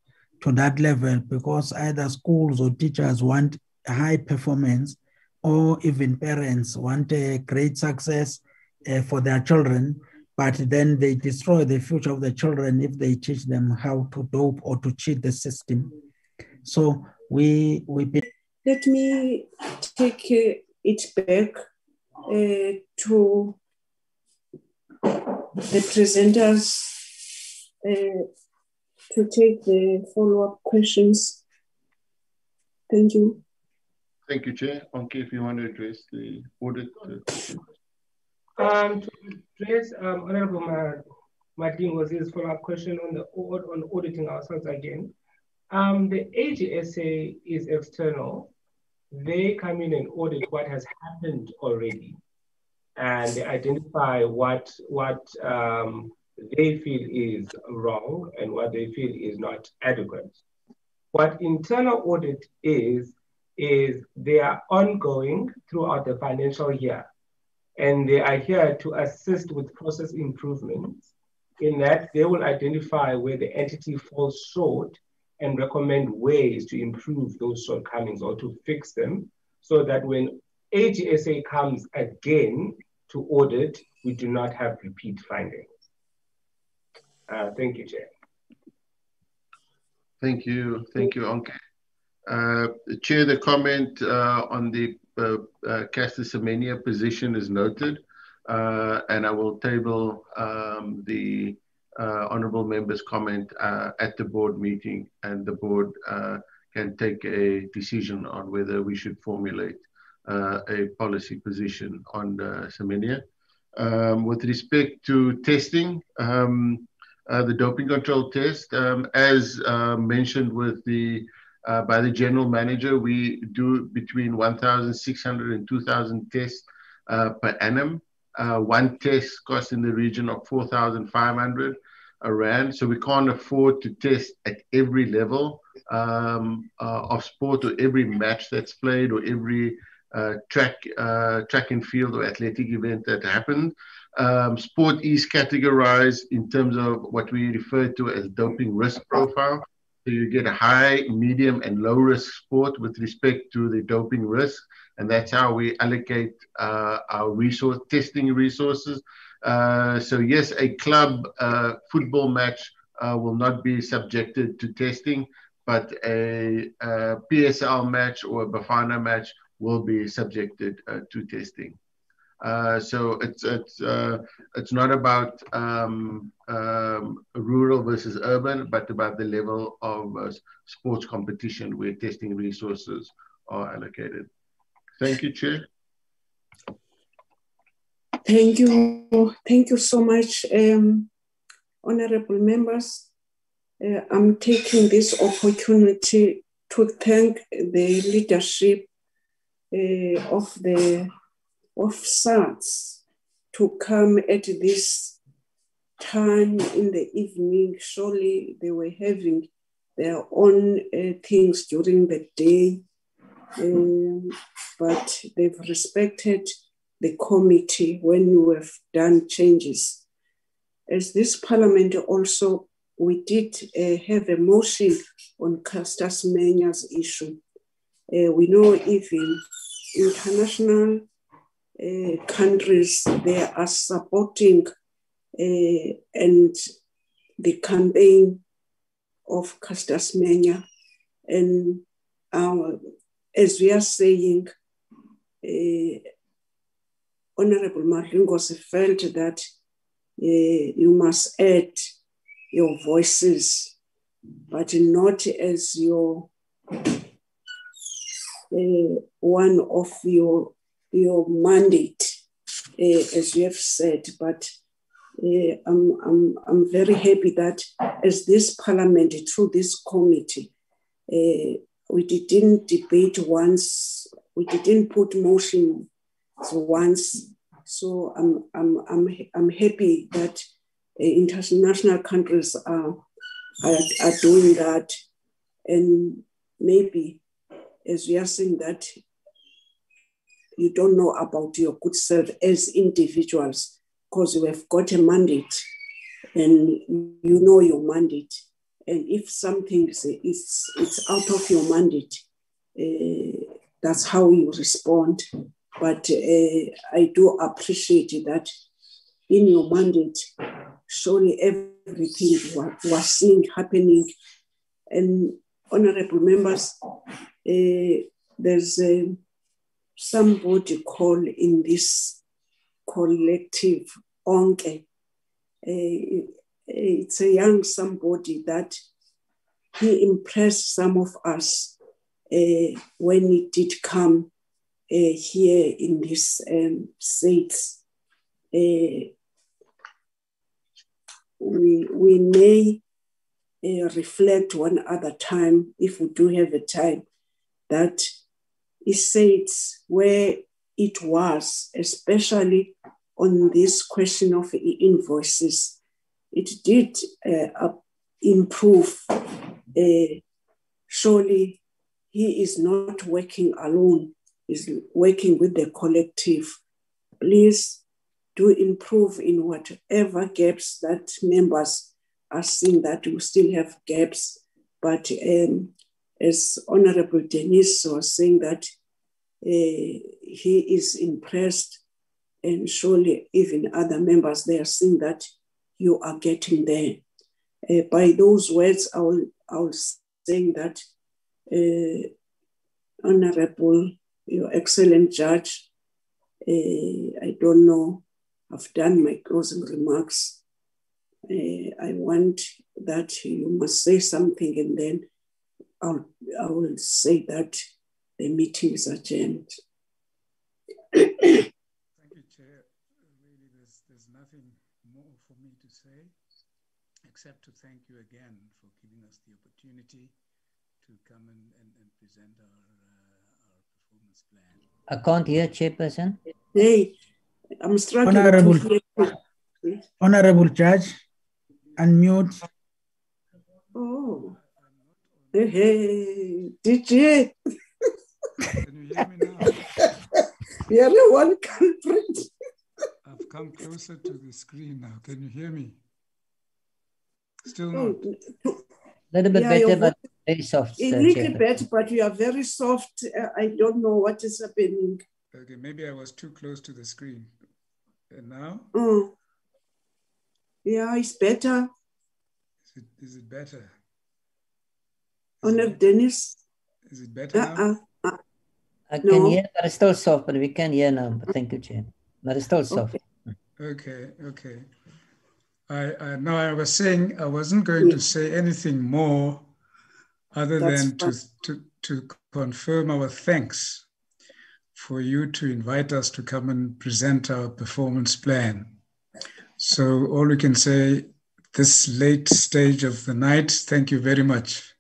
to that level because either schools or teachers want high performance or even parents want a great success uh, for their children but then they destroy the future of the children if they teach them how to dope or to cheat the system. So we we. Let me take it back uh, to the presenters to take the follow-up questions. Thank you. Thank you, Chair. Okay, if you want to address the audit. Um, to address um, Honorable Martin was his follow-up question on the on auditing ourselves again. Um, the AGSA is external. They come in and audit what has happened already, and they identify what what um, they feel is wrong and what they feel is not adequate. What internal audit is is they are ongoing throughout the financial year and they are here to assist with process improvements in that they will identify where the entity falls short and recommend ways to improve those shortcomings or to fix them so that when AGSA comes again to audit, we do not have repeat findings. Uh, thank you, Chair. Thank you. Thank you, Onke. Uh, Chair, the comment uh, on the uh, uh, position is noted, uh, and I will table um, the uh, honorable member's comment uh, at the board meeting, and the board uh, can take a decision on whether we should formulate a policy position on Semenya. Um, with respect to testing, um, the doping control test, um, as mentioned with the uh, by the general manager. We do between 1,600 and 2,000 tests uh, per annum. Uh, one test costs in the region of 4,500 rand. So we can't afford to test at every level um, uh, of sport or every match that's played or every uh, track uh, track and field or athletic event that happened. Um, sport is categorized in terms of what we refer to as doping risk profile. So you get a high, medium, and low risk sport with respect to the doping risk. And that's how we allocate uh, our resource testing resources. Uh, so yes, a club uh, football match uh, will not be subjected to testing, but a, a PSL match or a Bafana match will be subjected uh, to testing. Uh, so it's it's uh, it's not about um, um, rural versus urban, but about the level of uh, sports competition where testing resources are allocated. Thank you, Chair. Thank you, thank you so much, um, honorable members. Uh, I'm taking this opportunity to thank the leadership uh, of the of SARS to come at this time in the evening. Surely they were having their own uh, things during the day, um, but they've respected the committee when we have done changes. As this parliament also, we did uh, have a motion on Caster Semenya's issue. Uh, we know even international countries they are supporting uh, and the campaign of Caster Semenya. And uh, as we are saying, uh, Honorable Madlingozi felt that uh, you must add your voices, but not as your one of your your mandate, uh, as you have said. But uh, I'm, I'm, I'm very happy that as this parliament, through this committee, uh, we didn't debate once, we didn't put motion once. So I'm, I'm, I'm, I'm happy that international countries are, are, are doing that. And maybe as we are saying that you don't know about your good self as individuals because you have got a mandate and you know your mandate. And if something is it's, out of your mandate, uh, that's how you respond. But uh, I do appreciate that in your mandate, surely everything was, seen happening. And honorable members, uh, there's uh, somebody called in this collective onke. Uh, it's a young somebody that he impressed some of us uh, when he did come uh, here in this um, states. We, we may reflect one other time, if we do have a time, that it says where it was, especially on this question of invoices, it did uh, improve. Uh, surely he is not working alone, he's working with the collective. Please do improve in whatever gaps that members are seeing that we still have gaps. But um, as Honorable Denise was saying that uh, he is impressed and surely even other members, they are seeing that you are getting there. Uh, by those words, I will, I will saying that uh, Honorable, your excellent judge, I don't know, I've done my closing remarks. I want that you must say something and then I'll, I will say that the meeting is adjourned. *clears throat* Thank you, Chair. Really, there's, there's nothing more for me to say except to thank you again for giving us the opportunity to come and, and, and present our, uh, our performance plan. I can't hear, Chairperson. Hey, I'm struggling. Honorable, Honorable Judge, unmute. Oh. Hey, hey, DJ. Can you hear me now? *laughs* You're the one culprit. I've come closer to the screen now. Can you hear me? Still not. A little bit Yeah, better, but very soft. A uh, little Chairperson. bit, but you are very soft. Uh, I don't know what is happening. Okay, maybe I was too close to the screen. And now, Oh. Yeah, it's better. is it, is it better? Honor Dennis. Is it better now? Uh-uh. Uh, I can No. hear, but it's still soft, but we can hear now. But thank you, Chair. But it's still soft. Okay, okay. I, I no, I was saying I wasn't going to say anything more other That's than to, to to confirm our thanks for you to invite us to come and present our performance plan. So all we can say this late stage of the night, thank you very much.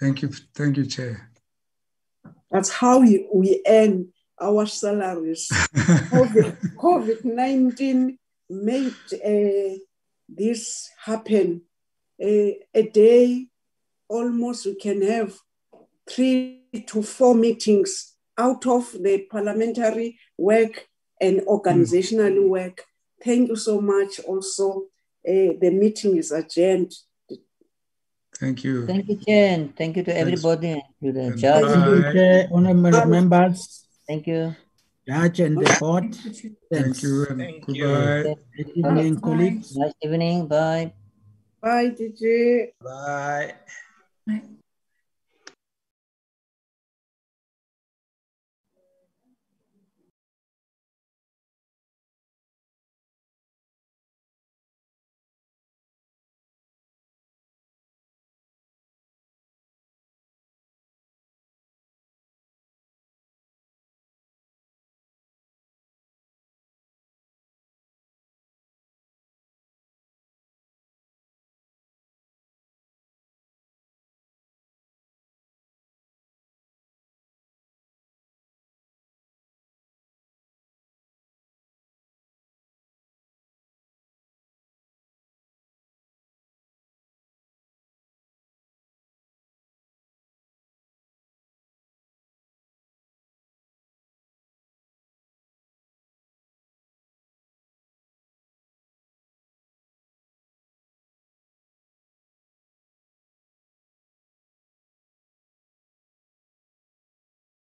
Thank you, thank you, Chair. That's how we, we earn our salaries. *laughs* COVID, COVID-19 made uh, this happen. Uh, a day, almost we can have three to four meetings out of the parliamentary work and organizational work. Thank you so much. Also, uh, the meeting is adjourned. Thank you. Thank you, Chair, and thank you to everybody, and to the And judge. Thank you, Chair, honorable members, Thank you. Judge and the board. Thank you and goodbye. Good evening, colleagues. Nice evening. Bye. Bye, DJ. Bye. Bye.